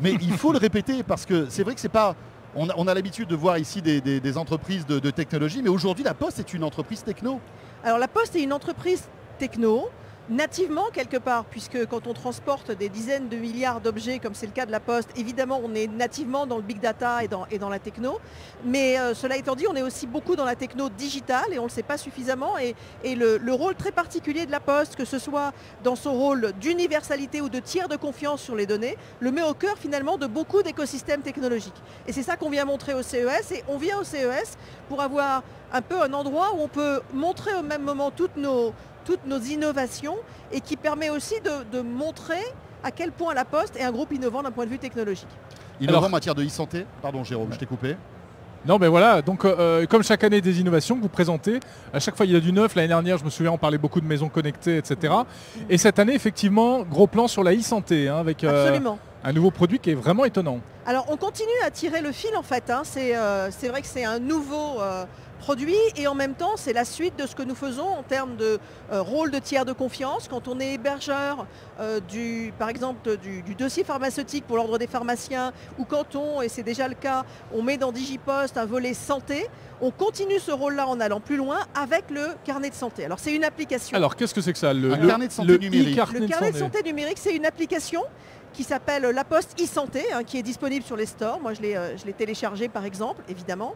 mais il faut le répéter parce que c'est vrai que c'est pas. On a, l'habitude de voir ici des, des- des entreprises de, de technologie, mais aujourd'hui la Poste est une entreprise techno. Alors La Poste est une entreprise techno, nativement quelque part, puisque quand on transporte des dizaines de milliards d'objets, comme c'est le cas de la Poste, évidemment on est nativement dans le big data et dans, et dans la techno. Mais euh, cela étant dit, on est aussi beaucoup dans la techno digitale et on ne le sait pas suffisamment. Et, et le, le rôle très particulier de la Poste, que ce soit dans son rôle d'universalité ou de tiers de confiance sur les données, le met au cœur finalement de beaucoup d'écosystèmes technologiques. Et c'est ça qu'on vient montrer au CES. Et on vient au CES pour avoir un peu un endroit où on peut montrer au même moment toutes nos, toutes nos innovations et qui permet aussi de, de montrer à quel point la Poste est un groupe innovant d'un point de vue technologique. Innovant Alors- en matière de e-santé. Pardon Jérôme, je t'ai coupé. Non mais voilà, donc euh, comme chaque année des innovations que vous présentez, à chaque fois il y a du neuf, l'année dernière je me souviens on parlait beaucoup de maisons connectées, etc. Et cette année effectivement, gros plan sur la e-santé, hein, avec euh, un nouveau produit qui est vraiment étonnant. Alors on continue à tirer le fil en fait. hein. C'est euh, vrai que c'est un nouveau euh, produit et en même temps c'est la suite de ce que nous faisons en termes de euh, rôle de tiers de confiance. Quand on est hébergeur euh, du, par exemple du, du dossier pharmaceutique pour l'ordre des pharmaciens ou quand on, et c'est déjà le cas, on met dans Digipost un volet santé, on continue ce rôle-là en allant plus loin avec le carnet de santé. Alors c'est une application. Alors qu'est-ce que c'est que ça? Le, carnet de santé le numérique. Le carnet de santé. santé numérique, c'est une application qui s'appelle La Poste e-santé, hein, qui est disponible sur les stores. Moi, je l'ai euh, téléchargé, par exemple, évidemment,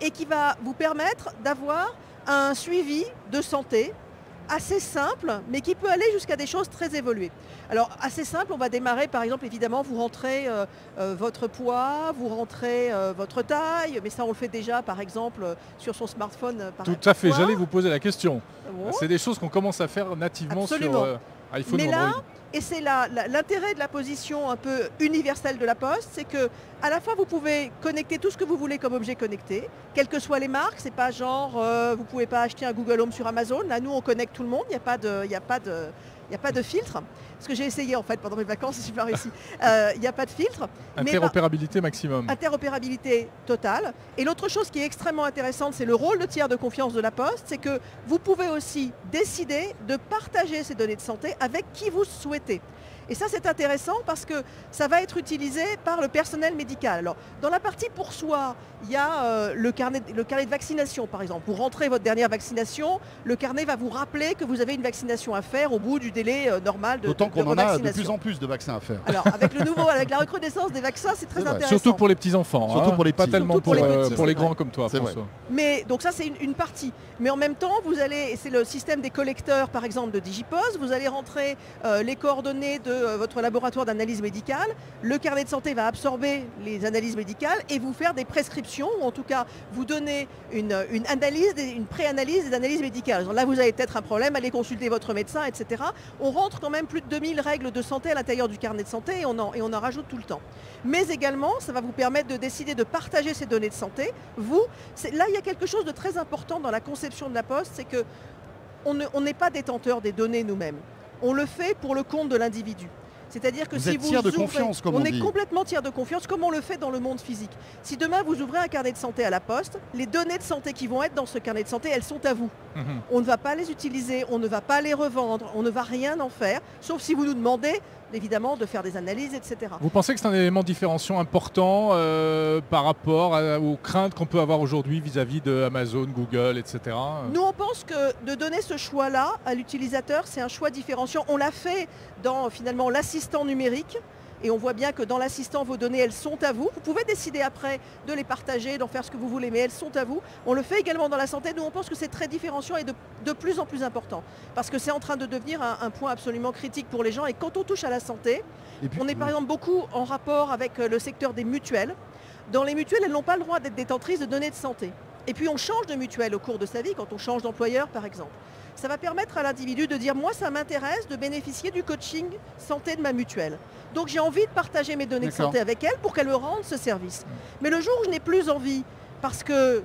et qui va vous permettre d'avoir un suivi de santé assez simple, mais qui peut aller jusqu'à des choses très évoluées. Alors, assez simple, on va démarrer, par exemple, évidemment, vous rentrez euh, euh, votre poids, vous rentrez euh, votre taille, mais ça, on le fait déjà, par exemple, sur son smartphone. par- Tout à fait, j'allais vous poser la question. Bon. C'est des choses qu'on commence à faire nativement Absolument. sur iPhone Mais là. Et c'est l'intérêt de la position un peu universelle de la Poste, c'est que à la fois vous pouvez connecter tout ce que vous voulez comme objet connecté, quelles que soient les marques. C'est pas genre euh, vous pouvez pas acheter un Google Home sur Amazon. Là, nous on connecte tout le monde. Il n'y a pas de, il y a pas de, il y a pas de filtre. Ce que j'ai essayé en fait pendant mes vacances, j'ai pas réussi. Euh, Il n'y a pas de filtre. Mais par- Interopérabilité maximum. interopérabilité totale. Et l'autre chose qui est extrêmement intéressante, c'est le rôle de tiers de confiance de la Poste, c'est que vous pouvez aussi décider de partager ces données de santé avec qui vous souhaitez. Et ça c'est intéressant parce que ça va être utilisé par le personnel médical. Alors dans la partie pour soi, il y a euh, le, carnet, le carnet de vaccination par exemple. Pour rentrer votre dernière vaccination, le carnet va vous rappeler que vous avez une vaccination à faire au bout du délai euh, normal de D'autant de qu'on en a de plus en plus de vaccins à faire. Alors avec le nouveau, avec la recrudescence des vaccins, c'est très intéressant. Surtout pour les petits enfants. Surtout pour les Pas petits. tellement Surtout pour, pour les euh, petits, pour les c'est vrai. grands comme toi, vrai. Mais donc ça c'est une, une partie. Mais en même temps, vous allez, c'est le système des collecteurs par exemple de Digipost, vous allez rentrer euh, les coordonnées de euh, votre laboratoire d'analyse médicale, le carnet de santé va absorber les analyses médicales et vous faire des prescriptions, ou en tout cas vous donner une, une analyse, une pré-analyse des analyses médicales. Là vous avez peut-être un problème, allez consulter votre médecin, etc. On rentre quand même plus de 2000 règles de santé à l'intérieur du carnet de santé et on en, et on en rajoute tout le temps. Mais également, ça va vous permettre de décider de partager ces données de santé. Vous, là, il y a quelque chose de très important dans la conception de la Poste, c'est que on ne- on n'est pas détenteur des données nous-mêmes. On le fait pour le compte de l'individu. C'est-à-dire que Vous si êtes vous tiers de ouvrez- confiance, comme on on est complètement tiers de confiance, comme on le fait dans le monde physique. Si demain vous ouvrez un carnet de santé à la Poste, les données de santé qui vont être dans ce carnet de santé, elles sont à vous. Mhm. On ne va pas les utiliser, on ne va pas les revendre, on ne va rien en faire, sauf si vous nous demandez évidemment de faire des analyses, etc. Vous pensez que c'est un élément différenciant important euh, par rapport à- aux craintes qu'on peut avoir aujourd'hui vis-à-vis de Amazon, Google, etc. Nous, on pense que de donner ce choix-là à l'utilisateur, c'est un choix différenciant. On l'a fait dans finalement l'assistant numérique. Et on voit bien que dans l'assistant, vos données, elles sont à vous. Vous pouvez décider après de les partager, d'en faire ce que vous voulez, mais elles sont à vous. On le fait également dans la santé. Nous, on pense que c'est très différenciant et de, de plus en plus important. Parce que c'est en train de devenir un, un point absolument critique pour les gens. Et quand on touche à la santé, puis- on est par exemple beaucoup en rapport avec euh, le secteur des mutuelles. Dans les mutuelles, elles n'ont pas le droit d'être détentrices de données de santé. Et puis on change de mutuelle au cours de sa vie, quand on change d'employeur par exemple. Ça va permettre à l'individu de dire moi ça m'intéresse de bénéficier du coaching santé de ma mutuelle. Donc j'ai envie de partager mes données de santé avec elle pour qu'elle me rende ce service. Mais le jour où je n'ai plus envie parce que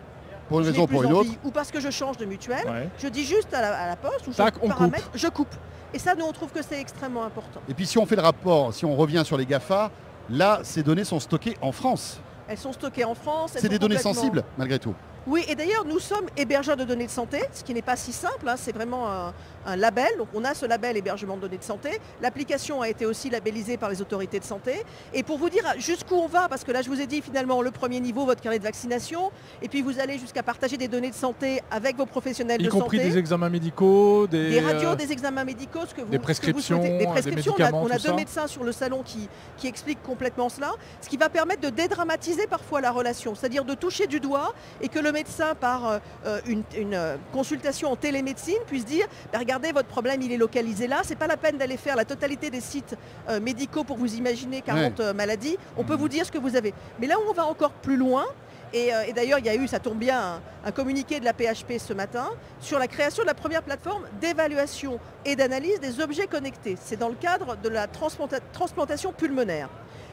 Pour une raison pour une envie autre. ou parce que je change de mutuelle, Ouais. je dis juste à la, à la poste ou je Tac, paramètre, je coupe. Et ça, nous on trouve que c'est extrêmement important. Et puis si on fait le rapport, si on revient sur les GAFA, là, ces données sont stockées en France. Elles sont stockées en France. C'est des données sensibles, malgré tout. Oui, et d'ailleurs, nous sommes hébergeurs de données de santé, ce qui n'est pas si simple, hein, c'est vraiment un, un label. Donc on a ce label hébergement de données de santé. L'application a été aussi labellisée par les autorités de santé. Et pour vous dire jusqu'où on va, parce que là je vous ai dit finalement le premier niveau, votre carnet de vaccination, et puis vous allez jusqu'à partager des données de santé avec vos professionnels Y de compris santé. des examens médicaux, des, Des radios, des examens médicaux, ce que vous, des ce que vous prescriptions, souhaitez. des prescriptions. On a- on deux ça. médecins sur le salon qui, qui expliquent complètement cela, ce qui va permettre de dédramatiser parfois la relation, c'est-à-dire de toucher du doigt et que le médecin, par euh, une, une, euh, consultation en télémédecine, puisse dire Bah, regardez, votre problème il est localisé là, c'est pas la peine d'aller faire la totalité des sites euh, médicaux pour vous imaginer 40 euh, maladies, on peut vous dire ce que vous avez. Mais là où on va encore plus loin, et, euh, et d'ailleurs, il y a eu, ça tombe bien, un, un communiqué de la PHP ce matin sur la création de la première plateforme d'évaluation et d'analyse des objets connectés. C'est dans le cadre de la transplanta- transplantation pulmonaire.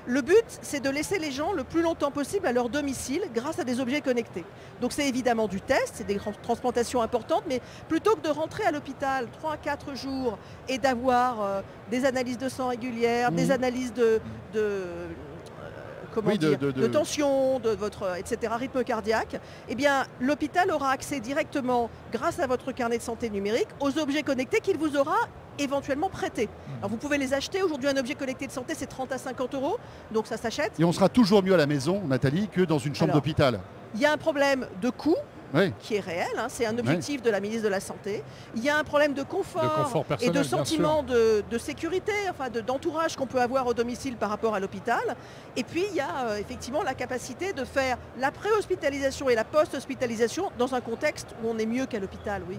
Le but, c'est de laisser les gens le plus longtemps possible à leur domicile grâce à des objets connectés. Donc c'est évidemment du test, c'est des trans- transplantations importantes, mais plutôt que de rentrer à l'hôpital 3 à 4 jours et d'avoir euh, des analyses de sang régulières, des analyses de, de, euh, comment Oui, dire, de- de- de tension, de votre, etc., rythme cardiaque, eh bien, l'hôpital aura accès directement, grâce à votre carnet de santé numérique, aux objets connectés qu'il vous aura éventuellement prêtés. Alors vous pouvez les acheter. Aujourd'hui, un objet connecté de santé, c'est 30 à 50 euros, donc ça s'achète. Et on sera toujours mieux à la maison, Nathalie, que dans une chambre d'hôpital. Il y a un problème de coût Oui. qui est réel, hein, c'est un objectif de la ministre de la Santé. Il y a un problème de confort, De confort et de sentiment de, de sécurité, enfin de- d'entourage qu'on peut avoir au domicile par rapport à l'hôpital. Et puis il y a euh, effectivement la capacité de faire la pré-hospitalisation et la post-hospitalisation dans un contexte où on est mieux qu'à l'hôpital, oui.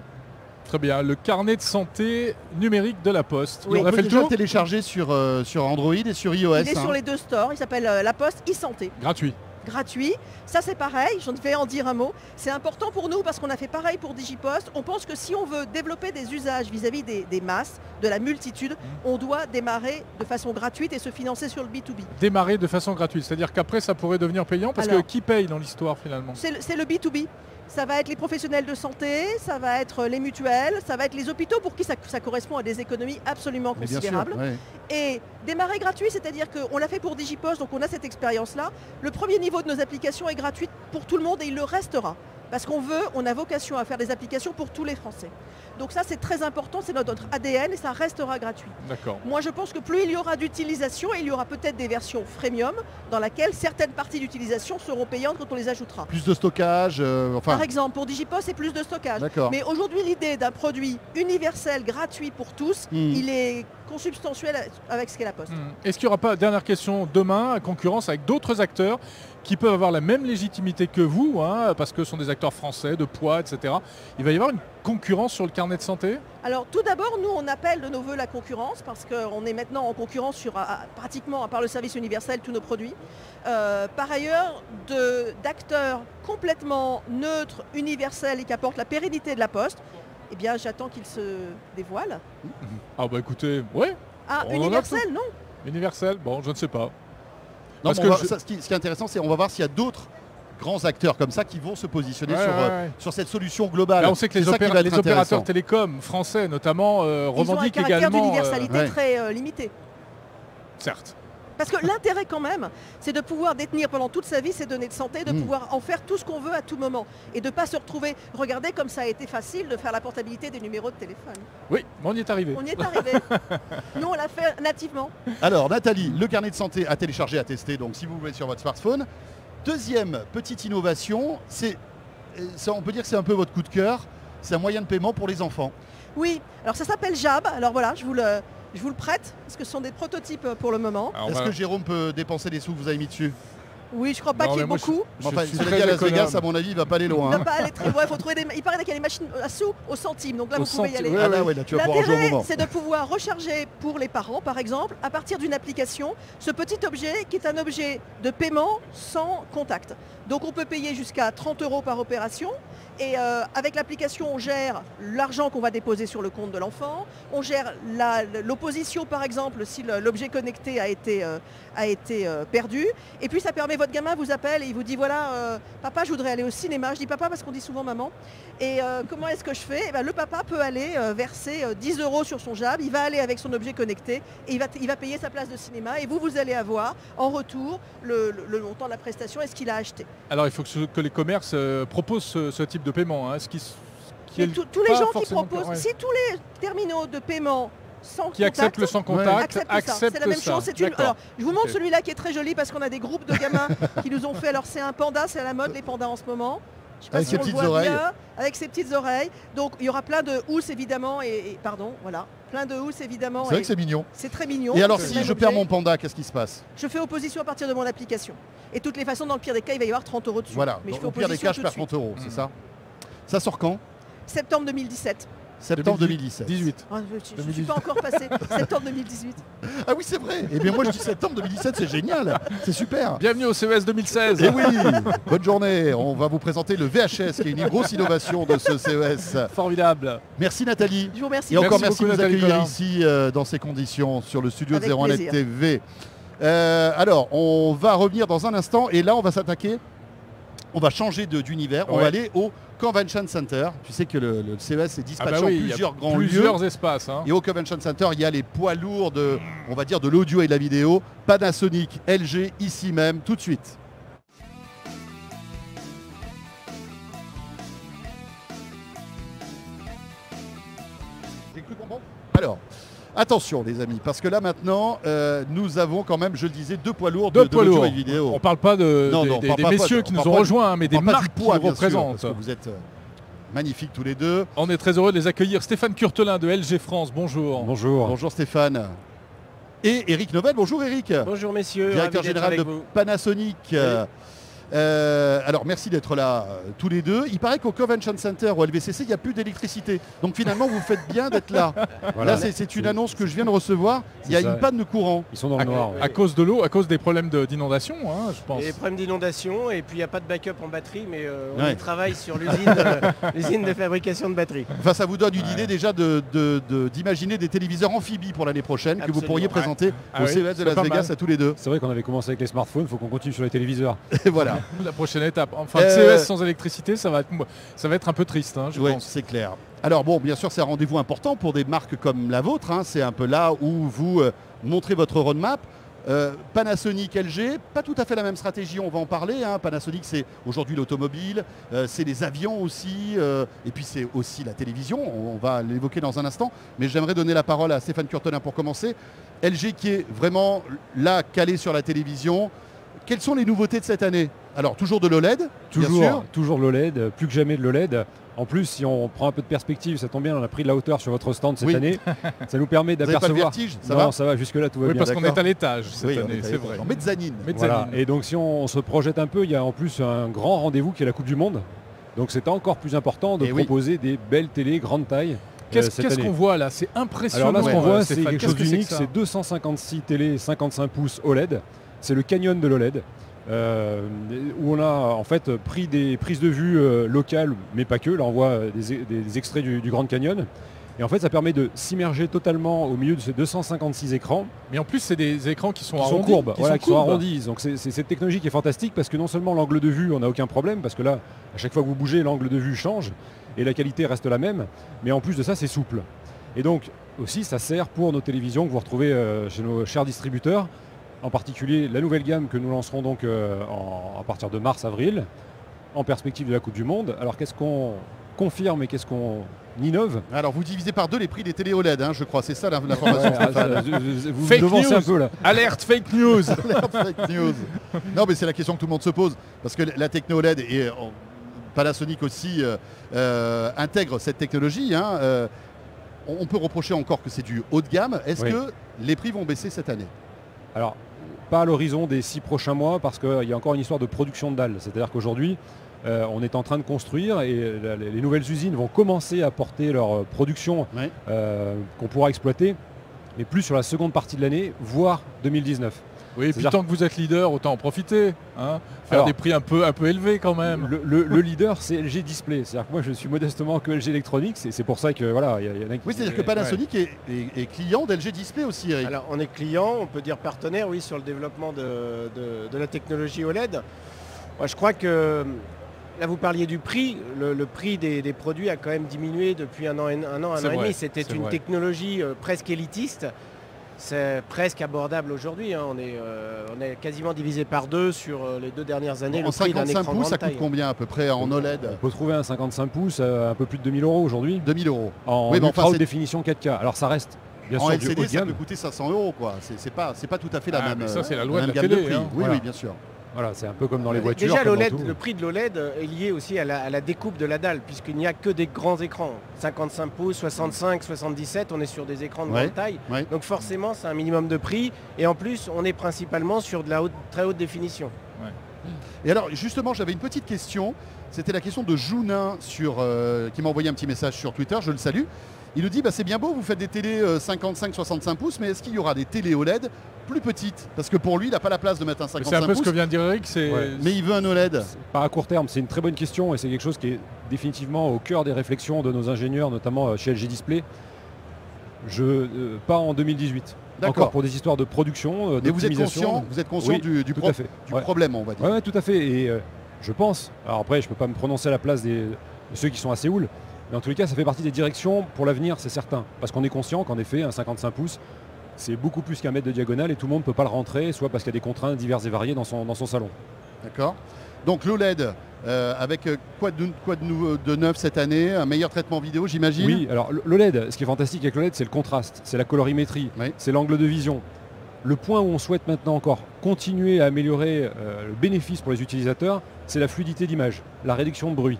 Très bien, le carnet de santé numérique de la Poste. Oui. On On a peut fait le déjà télécharger sur, euh, sur Android et sur iOS. il est hein. sur les deux stores, il s'appelle euh, La Poste e-santé. Gratuit. gratuit. Ça c'est pareil, j'en vais en dire un mot. C'est important pour nous parce qu'on a fait pareil pour Digipost. On pense que si on veut développer des usages vis-à-vis des, des masses, de la multitude, on doit démarrer de façon gratuite et se financer sur le B2B. Démarrer de façon gratuite. C'est-à-dire qu'après, ça pourrait devenir payant parce Alors. que qui paye dans l'histoire finalement? C'est le, c'est le B2B. Ça va être les professionnels de santé, ça va être les mutuelles, ça va être les hôpitaux pour qui ça, ça correspond à des économies absolument Mais bien sûr, considérables. ouais. Et démarrer gratuit, c'est-à-dire qu'on l'a fait pour Digipost, donc on a cette expérience-là. Le premier niveau de nos applications est gratuit pour tout le monde et il le restera. Parce qu'on veut, on a vocation à faire des applications pour tous les Français. Donc ça c'est très important, c'est notre ADN et ça restera gratuit. D'accord. Moi je pense que plus il y aura d'utilisation, il y aura peut-être des versions freemium dans laquelle certaines parties d'utilisation seront payantes quand on les ajoutera. Plus de stockage, euh, enfin. Par exemple, pour Digipost, c'est plus de stockage. D'accord. Mais aujourd'hui, l'idée d'un produit universel, gratuit pour tous, Hmm. il est consubstantiel avec ce qu'est la Poste. Hmm. Est-ce qu'il n'y aura pas, dernière question, demain, concurrence avec d'autres acteurs qui peuvent avoir la même légitimité que vous, hein, parce que ce sont des acteurs français, de poids, etc. Il va y avoir une concurrence sur le carnet de santé? Alors tout d'abord, nous, on appelle de nos voeux la concurrence parce qu'on est maintenant en concurrence sur à- pratiquement, à part le service universel, tous nos produits. Euh, par ailleurs, de- d'acteurs complètement neutres, universels et qui apportent la pérennité de la Poste, eh bien, j'attends qu'ils se dévoilent. Ah bah écoutez, ouais, Ah, universel, non? Universel, bon, je ne sais pas. Non, Parce que va- je- ça, ce, qui, ce qui est intéressant, c'est on va voir s'il y a d'autres grands acteurs comme ça qui vont se positionner Ouais, sur, ouais, euh, ouais. sur cette solution globale. Là, on sait que les, opéra- opérateurs télécoms français, notamment, euh, Ils ont un revendiquent également... euh, d'universalité ouais. très euh, limité. certes. Parce que l'intérêt quand même, c'est de pouvoir détenir pendant toute sa vie ses données de santé, de Mm. pouvoir en faire tout ce qu'on veut à tout moment. Et de ne pas se retrouver, regardez comme ça a été facile de faire la portabilité des numéros de téléphone. Oui, mais on y est arrivé. On y est arrivé. Nous, on l'a fait nativement. Alors Nathalie, le carnet de santé à télécharger, à tester, donc si vous voulez sur votre smartphone. Deuxième petite innovation, c'est, euh, ça, on peut dire que c'est un peu votre coup de cœur, c'est un moyen de paiement pour les enfants. Oui, alors ça s'appelle Jab. Alors voilà, je vous le, je vous le prête, parce que ce sont des prototypes pour le moment. Est-ce va- que Jérôme peut dépenser les sous que vous avez mis dessus? Oui, je crois pas qu'il y ait je- beaucoup. je Enfin, suis cela très dit, à Las Vegas, à mon avis, il va pas aller Il loin. ne hein. va pas aller très loin, il faut trouver des... Il paraît qu'il y a des machines à sous au centime, donc là Au vous pouvez y aller. Ah là, ouais, là, tu vas pouvoir en jouer au L'intérêt, moment. c'est de pouvoir recharger pour les parents, par exemple, à partir d'une application, ce petit objet qui est un objet de paiement sans contact. Donc on peut payer jusqu'à 30 euros par opération. Et euh, avec l'application, on gère l'argent qu'on va déposer sur le compte de l'enfant. On gère l'opposition, par exemple, si l'objet connecté a été, euh, euh, perdu. Et puis ça permet, votre gamin vous appelle et il vous dit, voilà, papa, je voudrais aller au cinéma. Je dis papa parce qu'on dit souvent maman. Et comment est-ce que je fais? Eh ben, Le papa peut aller verser euh, 10 euros sur son JAB, il va aller avec son objet connecté et il va, payer sa place de cinéma et vous, vous allez avoir en retour le, le- le montant de la prestation et ce qu'il a acheté. Alors, il faut que, ce- que les commerces euh, proposent ce, ce type de paiement. hein, ce qui, est tous- les pas gens qui forcément proposent, ouais. si tous les terminaux de paiement sans qui acceptent contact, le sans contact, acceptent ça. acceptent C'est la même ça. chose. c'est Une... Alors, je vous montre celui-là qui est très joli parce qu'on a des groupes de gamins qui nous ont fait. Alors c'est un panda, c'est à la mode les pandas en ce moment. Je sais pas Avec si ses on le petites voit oreilles. bien, avec ses petites oreilles. Donc il y aura plein de housses évidemment et, et- pardon, voilà, plein de housses évidemment. C'est vrai que c'est mignon. c'est très mignon. Et alors si je perds mon panda, qu'est-ce qui se passe? Je fais opposition à partir de mon application. Et toutes les façons, dans le pire des cas, il va y avoir 30 euros dessus. Voilà, Mais je Donc, fais au pire des cas, je perds suite. 30 euros, c'est Mhm. ça? Ça sort quand? Septembre 2017. Septembre 2017. 18. Ah, je ne suis 2018. pas encore passé. Septembre 2018. Ah oui, c'est vrai. Eh bien moi je dis septembre 2017, c'est génial. C'est super. Bienvenue au CES 2016. Et oui, bonne journée. On va vous présenter le VHS, qui est une grosse innovation de ce CES. Formidable. Merci Nathalie. Je vous remercie. Et encore Merci merci de nous Nathalie accueillir ici euh, dans ces conditions sur le studio de Avec 01net plaisir. TV. Euh, alors, on va revenir dans un instant et là, on va s'attaquer. On va changer de- d'univers. On va aller au Convention Center. Tu sais que le, le CES est Ah dispatché bah en oui, il y a plusieurs grands lieux. plusieurs espaces. hein. Et au Convention Center, il y a les poids lourds de, on va dire, de l'audio et de la vidéo. Panasonic, LG, ici même, tout de suite. Alors, attention les amis, parce que là maintenant, euh, nous avons quand même, je le disais, deux poids lourds de, Deux de poids lourds. vidéo. On parle pas de, Non, des, non, on des- parle des pas- messieurs pas- qui nous ont rejoints, mais des marques qui poids, nous bien sûr, représentent. parce que vous êtes euh, magnifiques tous les deux. On est très heureux de les accueillir. Stéphane Curtelin de LG France, bonjour. Bonjour. Bonjour Stéphane. Et Eric Novel, bonjour Eric. Bonjour messieurs, directeur général de vous. Panasonic. Euh, euh, alors merci d'être là euh, tous les deux. Il paraît qu'au Convention Center, au LVCC, il n'y a plus d'électricité. Donc finalement, vous faites bien d'être là. Voilà. Là, c'est- c'est une annonce que je viens de recevoir. Il y a C'est ça. une panne de courant. Ils sont dans le noir. ouais. À cause de l'eau, à cause des problèmes de- d'inondation, hein, je pense. Et problème d'inondation et puis il n'y a pas de backup en batterie mais euh, on Ouais. y travaille sur l'usine euh, l'usine de fabrication de batteries. Enfin, ça vous donne une idée déjà de- de- de- d'imaginer des téléviseurs amphibies pour l'année prochaine que vous Absolument. pourriez présenter Ah au oui, CES de c'est Las pas Vegas mal. à tous les deux. C'est vrai qu'on avait commencé avec les smartphones, il faut qu'on continue sur les téléviseurs. Et voilà. La prochaine étape. Enfin, Euh, le CES sans électricité, ça va être, ça va être un peu triste, hein, je Oui, pense. c'est clair. Alors bon, bien sûr, c'est un rendez-vous important pour des marques comme la vôtre. hein. C'est un peu là où vous euh, montrez votre roadmap. Euh, Panasonic, LG, pas tout à fait la même stratégie, on va en parler. hein. Panasonic, c'est aujourd'hui l'automobile, euh, c'est les avions aussi, euh, et puis c'est aussi la télévision, on, on va l'évoquer dans un instant. Mais j'aimerais donner la parole à Stéphane Curtonin pour commencer. LG qui est vraiment là, calé sur la télévision. Quelles sont les nouveautés de cette année? Alors, toujours de l'OLED, bien Toujours, sûr. toujours de l'OLED, plus que jamais de l'OLED. En plus, si on prend un peu de perspective, ça tombe bien, on a pris de la hauteur sur votre stand cette Oui. année. Ça nous permet Vous n'avez pas le d'apercevoir. vertige, ça non, va ça va, jusque-là tout va Oui, bien. parce qu'on est à l'étage cette Oui, année, est c'est vrai. En mezzanine. Mezzanine. Voilà. Et donc si on, se projette un peu, il y a en plus un grand rendez-vous qui est la Coupe du Monde. Donc c'est encore plus important de Eh oui. proposer des belles télés grande taille. euh, Qu'est-ce qu'on voit là? C'est impressionnant. Alors là, ce qu'on Ouais, voit, euh, c'est quelque chose d'unique. C'est 256 télés 55 pouces OLED. C'est le canyon de l'OLED. Euh, où on a en fait pris des prises de vue euh, locales, mais pas que. Là, on voit euh, des, des extraits du, du Grand Canyon. Et en fait, ça permet de s'immerger totalement au milieu de ces 256 écrans Mais en plus, c'est des écrans qui sont qui sont arrondis. courbes, qui voilà, sont qui sont arrondis. Donc c'est c'est cette technologie qui est fantastique parce que non seulement l'angle de vue, on n'a aucun problème, parce que là, à chaque fois que vous bougez, l'angle de vue change et la qualité reste la même, mais en plus de ça, c'est souple. Et donc aussi, ça sert pour nos télévisions que vous retrouvez euh, chez nos chers distributeurs, en particulier la nouvelle gamme que nous lancerons donc euh, en- à partir de mars-avril, en perspective de la Coupe du Monde. Alors qu'est-ce qu'on confirme et qu'est-ce qu'on innove? Alors, vous divisez par deux les prix des télé OLED, hein, je crois. C'est ça l'information. Ouais, ah, Vous Fake devancez news. un peu là. Alerte fake news Fake news. Non, mais c'est la question que tout le monde se pose. Parce que la techno OLED et euh, Panasonic aussi euh, euh, intègre cette technologie. hein, euh, on on peut reprocher encore que c'est du haut de gamme. Est-ce Oui. que les prix vont baisser cette année? Alors, pas à l'horizon des six prochains mois parce qu'il y a encore une histoire de production de dalles. C'est-à-dire qu'aujourd'hui, euh, on est en train de construire et la- les nouvelles usines vont commencer à porter leur euh, production euh, qu'on pourra exploiter, mais plus sur la seconde partie de l'année, voire 2019. Oui, et puis tant que vous êtes leader, autant en profiter. hein. Faire Alors- des prix un peu, un peu élevés quand même. Le, le- le leader, c'est LG Display. C'est-à-dire que moi, je suis modestement que LG Electronics et c'est pour ça que voilà, il y, en a qui... Oui, c'est-à-dire que Ouais. Panasonic est, est- est client d'LG Display aussi, Eric. Alors on est client, on peut dire partenaire, oui, sur le développement de, de- de la technologie OLED. Moi, je crois que là vous parliez du prix, le, le prix des, des produits a quand même diminué depuis un an, et- un an, un an et demi. C'était une vrai. technologie euh, presque élitiste. C'est presque abordable aujourd'hui. hein. On, est, euh, on est quasiment divisé par deux sur euh, les deux dernières années. en le prix d'un 55 écran pouces, ça coûte combien à peu près en OLED On peut trouver un 55 pouces à un peu plus de 2000 euros aujourd'hui 2000 euros. en Oui, mais ultra enfin, haute c'est- définition 4K. Alors ça reste bien En sûr LCD, de ça peut coûter 500 euros, quoi. C'est c'est pas, c'est pas tout à fait la Ah, même. mais ça, euh, c'est la loi de la gamme télé, prix. hein. Oui, Voilà. oui, bien sûr. Voilà, c'est un peu comme dans les voitures. Déjà, l'OLED, tout. le prix de l'OLED est lié aussi à la, à la découpe de la dalle, puisqu'il n'y a que des grands écrans. 55 pouces, 65, 77, on est sur des écrans de Ouais, grande taille. ouais. Donc forcément, c'est un minimum de prix. Et en plus, on est principalement sur de la haute- très haute définition. Et alors, justement, j'avais une petite question. C'était la question de Jounin sur, euh, qui m'a envoyé un petit message sur Twitter. Je le salue. Il nous dit bah, c'est bien beau, vous faites des télés euh, 55-65 pouces, mais est-ce qu'il y aura des télés OLED plus petites? Parce que pour lui, il n'a pas la place de mettre un C'est un 55 peu ce pouces, que vient de dire Eric. Ouais. mais il veut un OLED. Pas à court terme, c'est une très bonne question et c'est quelque chose qui est définitivement au cœur des réflexions de nos ingénieurs, notamment euh, chez LG Display. Je, euh, pas en 2018. D'accord. Pour des histoires de production, euh, Mais vous êtes conscient, vous êtes conscient Oui, du, du tout pro- à fait. du Ouais. problème, on va dire. Ouais, tout à fait. Et euh, je pense, alors après, je ne peux pas me prononcer à la place des, de ceux qui sont à Séoul, mais en tous les cas, ça fait partie des directions pour l'avenir, c'est certain. Parce qu'on est conscient qu'en effet, un 55 pouces, c'est beaucoup plus qu'un mètre de diagonale et tout le monde ne peut pas le rentrer, soit parce qu'il y a des contraintes diverses et variées dans son, dans son salon. D'accord Donc l'OLED, euh, avec euh, quoi, de, quoi de, de neuf cette année? Un meilleur traitement vidéo, j'imagine? Oui, alors l'OLED, ce qui est fantastique avec l'OLED, c'est le contraste, c'est la colorimétrie, Oui. c'est l'angle de vision. Le point où on souhaite maintenant encore continuer à améliorer euh, le bénéfice pour les utilisateurs, c'est la fluidité d'image, la réduction de bruit.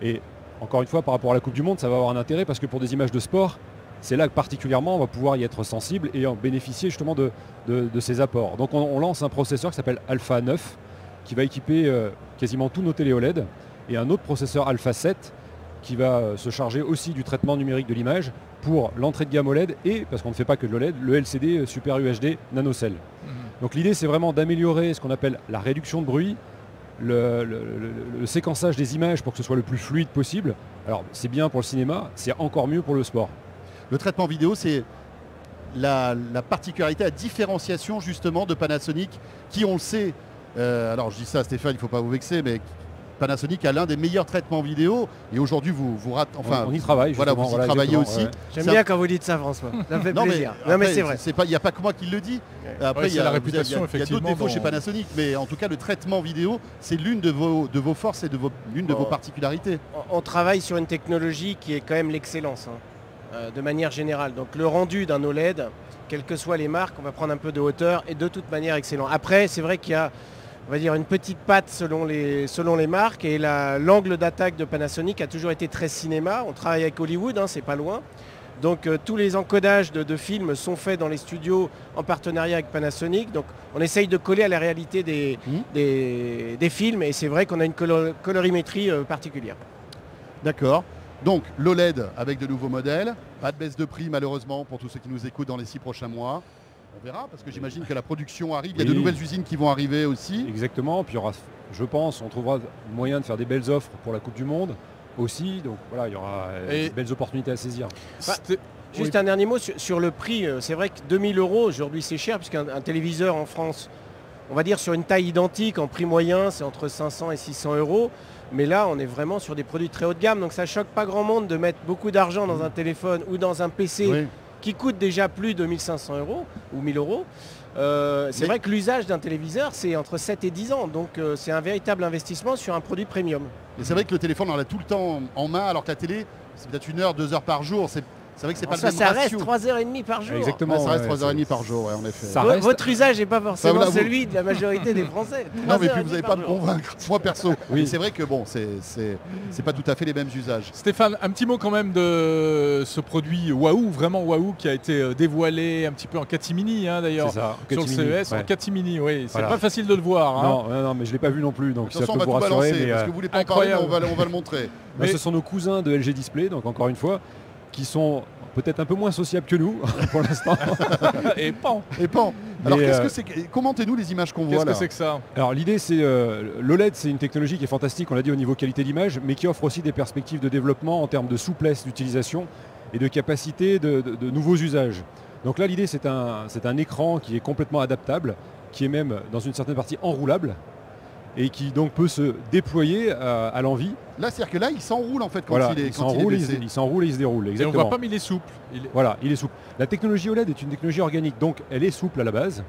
Et encore une fois, par rapport à la Coupe du Monde, ça va avoir un intérêt parce que pour des images de sport, c'est là que particulièrement on va pouvoir y être sensible et en bénéficier justement de, de- de ces apports. Donc on, on lance un processeur qui s'appelle Alpha 9 qui va équiper euh, quasiment tous nos télé OLED et un autre processeur Alpha 7 qui va euh, se charger aussi du traitement numérique de l'image pour l'entrée de gamme OLED et, parce qu'on ne fait pas que de l'OLED, le LCD euh, Super UHD NanoCell. Donc l'idée c'est vraiment d'améliorer ce qu'on appelle la réduction de bruit, le, séquençage des images pour que ce soit le plus fluide possible. Alors c'est bien pour le cinéma, c'est encore mieux pour le sport. Le traitement vidéo, c'est la, la particularité, la différenciation justement de Panasonic, qui on le sait, euh, alors je dis ça Stéphane, il ne faut pas vous vexer, mais Panasonic a l'un des meilleurs traitements vidéo et aujourd'hui vous vous rate, enfin on, on y travaille. voilà, vous y travaillez aussi. ouais. J'aime bien quand vous dites ça François. Ça me fait Non mais, plaisir. non mais c'est vrai. c'est pas, il n'y a pas que moi qui le dis. Après, Ouais, il y a, la vous avez- il y a- réputation, il y a d'autres défauts chez Panasonic, mais en tout cas, le traitement vidéo, c'est l'une de vos, de vos forces et de vos, l'une de Bon. vos particularités. On, on travaille sur une technologie qui est quand même l'excellence, hein, euh, de manière générale. Donc le rendu d'un OLED, quelles que soient les marques, on va prendre un peu de hauteur et de toute manière excellent. Après, c'est vrai qu'il y a on va dire une petite patte selon les, selon les marques et la- l'angle d'attaque de Panasonic a toujours été très cinéma. On travaille avec Hollywood, hein, c'est pas loin. Donc euh, tous les encodages de, de films sont faits dans les studios en partenariat avec Panasonic. Donc on essaye de coller à la réalité des, Mhm. des, des films et c'est vrai qu'on a une colo- colorimétrie euh, particulière. D'accord. Donc, l'OLED avec de nouveaux modèles. Pas de baisse de prix, malheureusement, pour tous ceux qui nous écoutent dans les six prochains mois. On verra, parce que j'imagine que la production arrive. Il y a de nouvelles usines qui vont arriver aussi. Exactement. Puis il y aura, je pense, on trouvera moyen de faire des belles offres pour la Coupe du Monde aussi. Donc voilà, il y aura Et- des belles opportunités à saisir. Juste Oui. un dernier mot sur, sur le prix. Euh, C'est vrai que 2000 euros aujourd'hui c'est cher puisqu'un un téléviseur en France, on va dire sur une taille identique en prix moyen c'est entre 500 et 600 euros. Mais là on est vraiment sur des produits très haut de gamme donc ça choque pas grand monde de mettre beaucoup d'argent dans un téléphone ou dans un PC Oui. Qui coûte déjà plus de 1500 euros ou 1000 euros. Euh, c'est Mais- vrai que l'usage d'un téléviseur c'est entre 7 et 10 ans donc euh, c'est un véritable investissement sur un produit premium. Et c'est vrai que le téléphone, on l'a tout le temps en main, alors que la télé, c'est peut-être une heure, deux heures par jour. C'est c'est vrai que c'est pas ça, le même ça ratio. reste 3h30 par jour. Exactement. Ça reste ouais, 3h30 c'est- par jour, ouais, en effet. Ça reste- Votre usage n'est pas forcément vous- celui de la majorité des Français. Non, mais 3h30 puis vous n'allez par pas me convaincre, moi perso. Oui. C'est vrai que bon, c'est pas tout à fait les mêmes usages. Stéphane, un petit mot quand même de ce produit Waouh, vraiment Waouh, qui a été euh, dévoilé un petit peu en catimini hein, d'ailleurs C'est ça. sur le CES. En catimini, oui. C'est Voilà. pas facile de le voir. hein. Non, non, mais je l'ai pas vu non plus, donc De ça toute façon, on peut va vous tout rassurer. balancer, mais, parce euh, que vous voulez pas en parler, on incroyable. va, on va le montrer. bah, Mais- ce sont nos cousins de LG Display, donc encore une fois, qui sont peut-être un peu moins sociables que nous pour l'instant. Et pan Et pan. Alors qu'est-ce euh, que c'est Commentez-nous les images qu'on voit Qu'est-ce que c'est que ça Alors l'idée c'est euh, l'OLED c'est une technologie qui est fantastique, on l'a dit au niveau qualité d'image, mais qui offre aussi des perspectives de développement en termes de souplesse d'utilisation et de capacité de, de- de nouveaux usages. Donc là l'idée c'est un, c'est un écran qui est complètement adaptable, qui est même dans une certaine partie enroulable et qui donc peut se déployer euh, à l'envie. Là, c'est-à-dire que là, il s'enroule en fait quand Voilà, il est, il il s'enroule, il, s'enroule et il se déroule. Et on Exactement. voit pas, mais il est souple. Il est- Voilà, il est souple. La technologie OLED est une technologie organique, donc elle est souple à la base.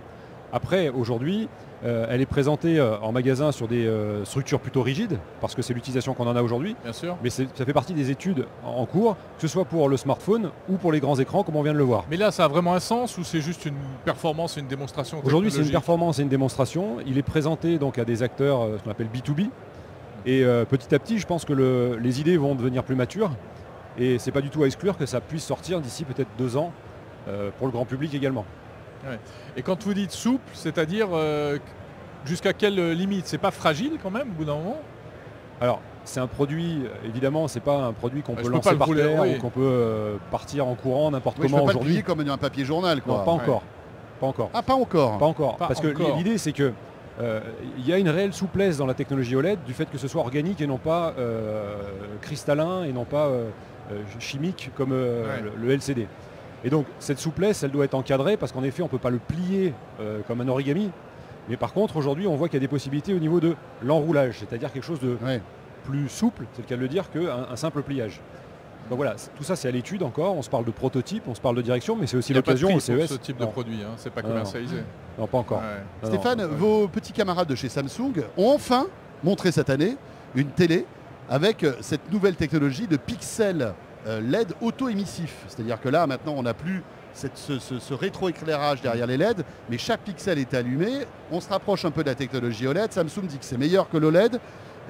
Après, aujourd'hui, euh, elle est présentée euh, en magasin sur des euh, structures plutôt rigides, parce que c'est l'utilisation qu'on en a aujourd'hui. Bien sûr. Mais ça fait partie des études en en cours, que ce soit pour le smartphone ou pour les grands écrans, comme on vient de le voir. Mais là, ça a vraiment un sens ou c'est juste une performance et une démonstration Aujourd'hui, c'est une performance et une démonstration. Il est présenté donc à des acteurs, ce qu'on appelle B2B. Et petit à petit, je pense que le- les idées vont devenir plus matures. Et c'est pas du tout à exclure que ça puisse sortir d'ici peut-être deux ans pour le grand public également. Et quand vous dites souple, c'est-à-dire euh, jusqu'à quelle limite? C'est pas fragile quand même au bout d'un moment? Alors, c'est un produit, euh, évidemment, c'est pas un produit qu'on Bah, peut lancer par terre oui. ou qu'on peut euh, partir en courant n'importe Oui, comment aujourd'hui. comme un papier journal, quoi. Non, pas Ouais. encore. Pas encore. Ah, pas encore. Pas encore. Pas Parce que l'idée, c'est que euh, il y a une réelle souplesse dans la technologie OLED du fait que ce soit organique et non pas euh, cristallin et non pas chimique comme euh, Ouais. le, le LCD. Et donc cette souplesse, elle doit être encadrée parce qu'en effet, on ne peut pas le plier euh, comme un origami. Mais par contre, aujourd'hui, on voit qu'il y a des possibilités au niveau de l'enroulage, c'est-à-dire quelque chose de Ouais. plus souple, c'est le cas de le dire, qu'un un simple pliage. Donc voilà, tout ça c'est à l'étude encore, on se parle de prototype, on se parle de direction, mais c'est aussi de l'occasion au pour CES. ce type de Non, produit, hein. c'est pas Non, non. commercialisé. non, pas encore. Ouais. Non, non. Stéphane, vos petits camarades de chez Samsung ont enfin montré cette année une télé avec cette nouvelle technologie de pixel euh, LED auto-émissif. C'est-à-dire que là, maintenant, on n'a plus cette- ce, ce- ce rétroéclairage derrière les LED, mais chaque pixel est allumé. On se rapproche un peu de la technologie OLED. Samsung dit que c'est meilleur que l'OLED.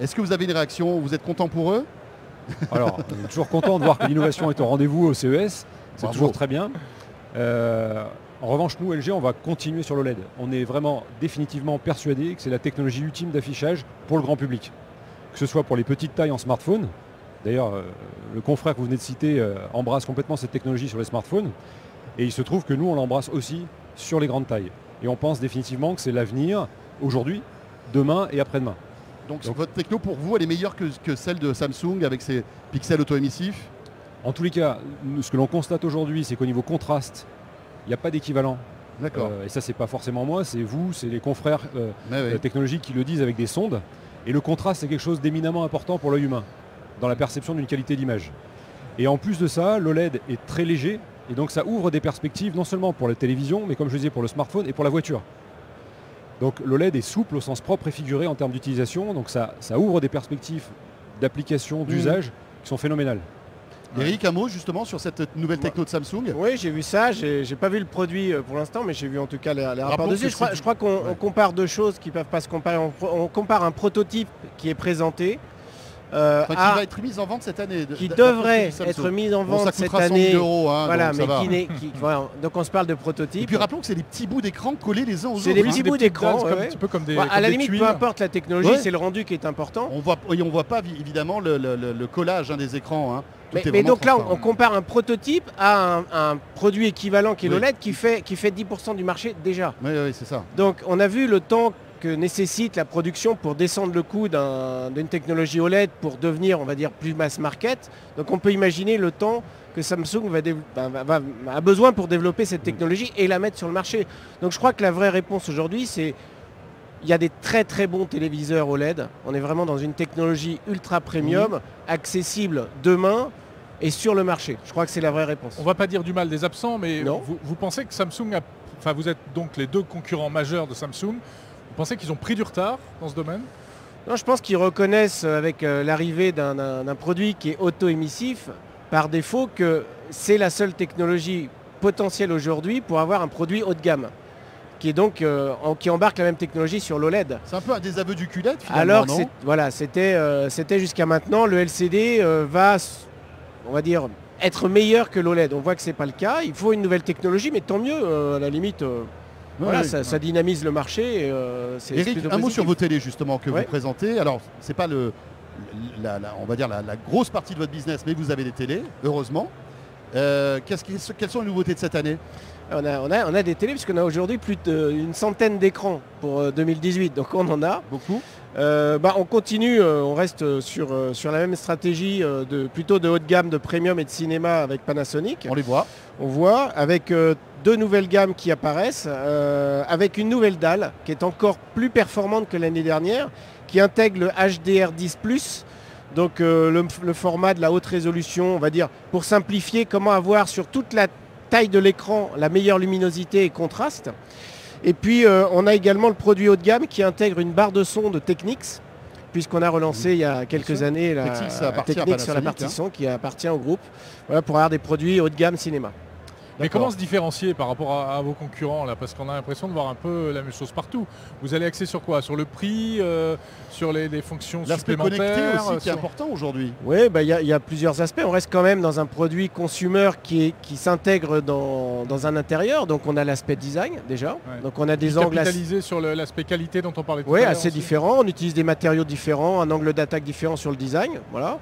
Est-ce que vous avez une réaction? Vous êtes content pour eux? Alors, on est toujours content de voir que l'innovation est au rendez-vous au CES. C'est toujours très bien. Euh, en revanche, nous, LG, on va continuer sur l'OLED. On est vraiment définitivement persuadé que c'est la technologie ultime d'affichage pour le grand public. Que ce soit pour les petites tailles en smartphone. D'ailleurs, euh, le confrère que vous venez de citer euh, embrasse complètement cette technologie sur les smartphones. Et il se trouve que nous, on l'embrasse aussi sur les grandes tailles. Et on pense définitivement que c'est l'avenir aujourd'hui, demain et après-demain. Donc, Donc- votre techno, pour vous, elle est meilleure que, que celle de Samsung avec ses pixels auto-émissifs? En tous les cas, ce que l'on constate aujourd'hui, c'est qu'au niveau contraste, il n'y a pas d'équivalent. D'accord. Euh, et ça, c'est pas forcément moi, c'est vous, c'est les confrères euh, oui. technologiques qui le disent avec des sondes. Et le contraste, c'est quelque chose d'éminemment important pour l'œil humain, dans la perception d'une qualité d'image. Et en plus de ça, l'OLED est très léger, et donc ça ouvre des perspectives non seulement pour la télévision, mais comme je disais, pour le smartphone et pour la voiture. Donc l'OLED est souple au sens propre et figuré en termes d'utilisation, donc ça, ça ouvre des perspectives d'application, d'usage qui sont phénoménales. Eric, un mot justement sur cette nouvelle techno de Samsung? Oui, j'ai vu ça. J'ai pas vu le produit euh, pour l'instant, mais j'ai vu en tout cas les, les rapports dessus. Je crois, qu'on Ouais. compare deux choses qui peuvent pas se comparer. On, on compare un prototype qui est présenté euh, Enfin, qui à- va être mise en vente cette année. qui devrait être Samsung. mis en vente cette coûtera 100 000 année. euros, hein, voilà, donc mais qui n'est. qui- voilà. Donc on se parle de Et prototype. puis rappelons que c'est des petits bouts d'écran collés les uns aux C'est autres. des hein. petits des bouts petites d'écran, ouais. un petit peu comme des, à la limite, tuiles. peu importe la technologie, Ouais. c'est le rendu qui est important. On voit, et on voit pas vi- évidemment le, le- le- le collage hein, des écrans. hein. Mais, donc là, on, compare un prototype à un, un produit équivalent qui est Oui. l'OLED qui fait, qui fait 10% du marché déjà. Oui, oui, c'est ça. Donc on a vu le temps que nécessite la production pour descendre le coût d'un- d'une technologie OLED pour devenir, on va dire, plus mass market. Donc on peut imaginer le temps que Samsung va va- va- a besoin pour développer cette technologie et la mettre sur le marché. Donc je crois que la vraie réponse aujourd'hui, c'est il y a des très très bons téléviseurs OLED. On est vraiment dans une technologie ultra premium, accessible demain et sur le marché. Je crois que c'est la vraie réponse. On va pas dire du mal des absents, mais Non. vous, vous pensez que Samsung a... Enfin, vous êtes donc les deux concurrents majeurs de Samsung. Vous pensez qu'ils ont pris du retard dans ce domaine? Non, je pense qu'ils reconnaissent euh, avec euh, l'arrivée d'un- produit qui est auto-émissif, par défaut, que c'est la seule technologie potentielle aujourd'hui pour avoir un produit haut de gamme, qui est donc euh, en- qui embarque la même technologie sur l'OLED. C'est un peu un désaveu du culette finalement. Alors que non? c'est- voilà, c'était euh, c'était jusqu'à maintenant le LCD euh, va, on va dire, être meilleur que l'OLED. On voit que c'est pas le cas. Il faut une nouvelle technologie, mais tant mieux. euh, à la limite, euh, voilà, ça, ça dynamise le marché. et, euh, Eric, plutôt un mot sur vos télés justement que Ouais. vous présentez. Alors, c'est pas le, la, la- on va dire la, la grosse partie de votre business, mais vous avez des télés, heureusement. Euh, qui- quelles sont les nouveautés de cette année? On a, on, a, on a des télés puisqu'on a aujourd'hui plus d'une centaine d'écrans pour euh, 2018, donc on en a. Beaucoup. Euh, bah, on continue, euh, on reste sur, euh, sur la même stratégie de, plutôt de haut de gamme, de premium et de cinéma avec Panasonic. On les voit. On voit avec deux nouvelles gammes qui apparaissent, avec une nouvelle dalle qui est encore plus performante que l'année dernière, qui intègre le HDR10+, donc le, le format de la haute résolution, on va dire, pour simplifier comment avoir sur toute la taille de l'écran la meilleure luminosité et contraste. Et puis euh, on a également le produit haut de gamme qui intègre une barre de son de Technics, puisqu'on a relancé il y a quelques années la Technics, sur la partie hein. son qui appartient au groupe, voilà, pour avoir des produits haut de gamme cinéma. Mais comment se différencier par rapport à, à vos concurrents là? Parce qu'on a l'impression de voir un peu la même chose partout. Vous allez axer sur quoi? Sur le prix euh, Sur les, les fonctions connecté supplémentaires aussi qui est sur- important aujourd'hui. Oui, bah, il y, a- il y a plusieurs aspects. On reste quand même dans un produit consumer qui, s'intègre dans, dans un intérieur. Donc on a l'aspect design déjà. Ouais. Donc on a des angles assez, Capitaliser sur l'aspect qualité dont on parlait tout à l'heure assez aussi. différents. On utilise des matériaux différents, un angle d'attaque différent sur le design. Voilà.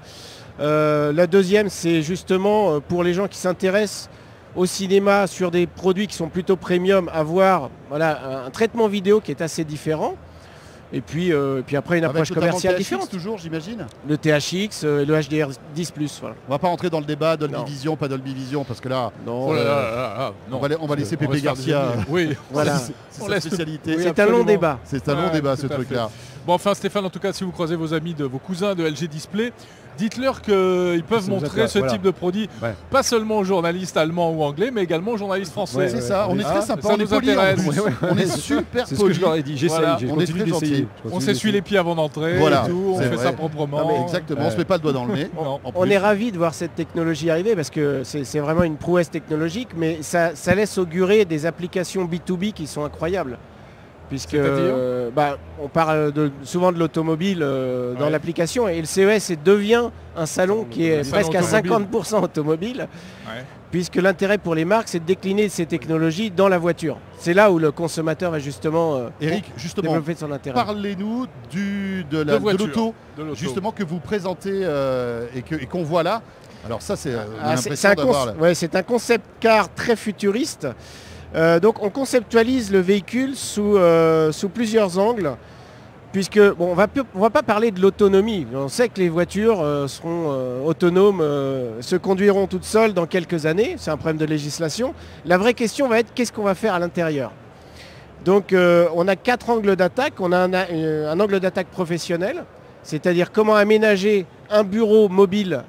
Euh, la deuxième, c'est justement euh, pour les gens qui s'intéressent au cinéma sur des produits qui sont plutôt premium, avoir voilà, un, un traitement vidéo qui est assez différent. Et puis, euh, et puis après une Avec approche notamment commerciale différente. toujours, j'imagine. Le THX, euh, le HDR10+. Voilà. On va pas rentrer dans le débat Dolby Non. Vision, pas Dolby Vision, parce que là, Non, Oh là euh, là là là là, non. on va, la- on va laisser Pépé Garcia. Oui. Voilà. C'est sa laisse- spécialité. Oui, C'est un long débat. C'est un long Ouais, débat ce truc-là. Bon, enfin, Stéphane, en tout cas, si vous croisez vos amis, de vos cousins de LG Display, dites-leur qu'ils peuvent montrer ce voilà. type de produit, Ouais. pas seulement aux journalistes allemands ou anglais, mais également aux journalistes français. Ouais, C'est ouais, ça, on est Ah, très sympa, ça on est nous intéresse. ouais. On est super C'est ce que poli. je leur ai dit. J'essaye, Voilà. j'ai On très d'essayer. continue On s'essuie les pieds avant d'entrer Voilà, et tout, on c'est fait vrai. ça proprement. Non, mais Exactement, on se met pas le doigt dans le nez. On est ravis de voir cette technologie arriver parce que c'est c'est vraiment une prouesse technologique, mais ça, ça laisse augurer des applications B2B qui sont incroyables. Puisque euh, bah, on parle de- souvent de l'automobile euh, dans Ouais. l'application et le CES est- devient un salon qui est salon presque à automobile. 50% automobile, Ouais. puisque l'intérêt pour les marques c'est de décliner ces technologies dans la voiture. C'est là où le consommateur va justement euh, Eric, justement, développer son intérêt. parlez-nous de la- l'auto, De l'auto. justement que vous présentez euh, et qu'on voit là. Alors ça, Ah, un, ouais, c'est un concept car très futuriste. Euh, donc on conceptualise le véhicule sous, euh, plusieurs angles. Puisque on on va pas parler de l'autonomie. On sait que les voitures euh, seront autonomes, se conduiront toutes seules dans quelques années. C'est un problème de législation. La vraie question va être qu'est-ce qu'on va faire à l'intérieur? Donc on a quatre angles d'attaque. On a un angle d'attaque professionnel, c'est-à-dire comment aménager un bureau mobile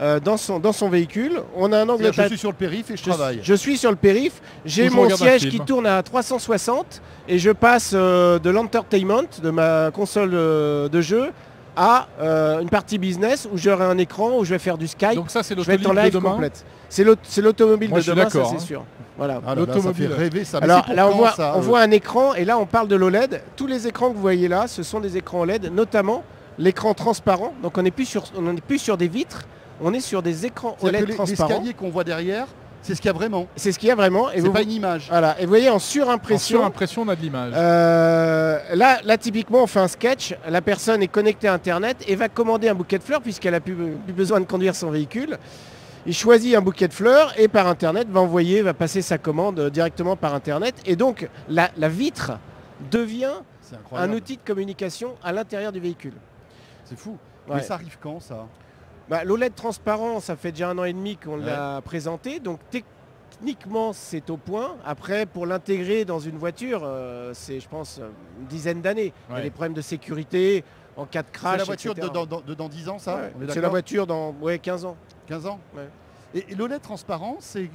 euh, dans, son, dans son véhicule. On a un angle C'est-à-dire, Je suis sur le périph et je Je, travaille. je suis sur le périph, j'ai mon siège qui tourne à 360 et je passe euh, de l'entertainment de ma console euh, de jeu à euh, une partie business où j'aurai un écran où je vais faire du Skype. Donc ça, c'est je vais être en l'autolib de live demain. complète. C'est l'aut- c'est l'automobile de demain, ça c'est hein. sûr. Voilà. Ah l'automobile. rêver ça. Mais Alors là on voit, ça, on euh, voit un écran et là on parle de l'OLED. Tous les écrans que vous voyez là, ce sont des écrans OLED, notamment l'écran transparent. Donc on n'est plus sur, on n'est plus sur des vitres, on est sur des écrans OLED les- transparents. L'escalier qu'on voit derrière, c'est ce qu'il y a vraiment. C'est ce qu'il y a vraiment. Et C'est vous, pas une image. voilà. Et vous voyez en En surimpression. surimpression, on a de l'image. Euh, là, là, typiquement, on fait un sketch. La personne est connectée à Internet et va commander un bouquet de fleurs puisqu'elle a plus, plus besoin de conduire son véhicule. Il choisit un bouquet de fleurs et par Internet va envoyer, va passer sa commande directement par Internet. Et donc, la, la vitre devient un outil de communication à l'intérieur du véhicule. C'est fou. Ouais. Mais ça arrive quand ça? Bah, L'OLED transparent, ça fait déjà un an et demi qu'on Ouais. l'a présenté. Donc, techniquement, c'est au point. Après, pour l'intégrer dans une voiture, euh, c'est, je pense, une dizaine d'années. Il y a Ouais. des problèmes de sécurité en cas de crash. C'est la voiture de dans, dans- de dans 10 ans, ça Ouais, C'est la voiture dans ouais, 15 ans. 15 ans. Et, et l'OLED transparent, c'est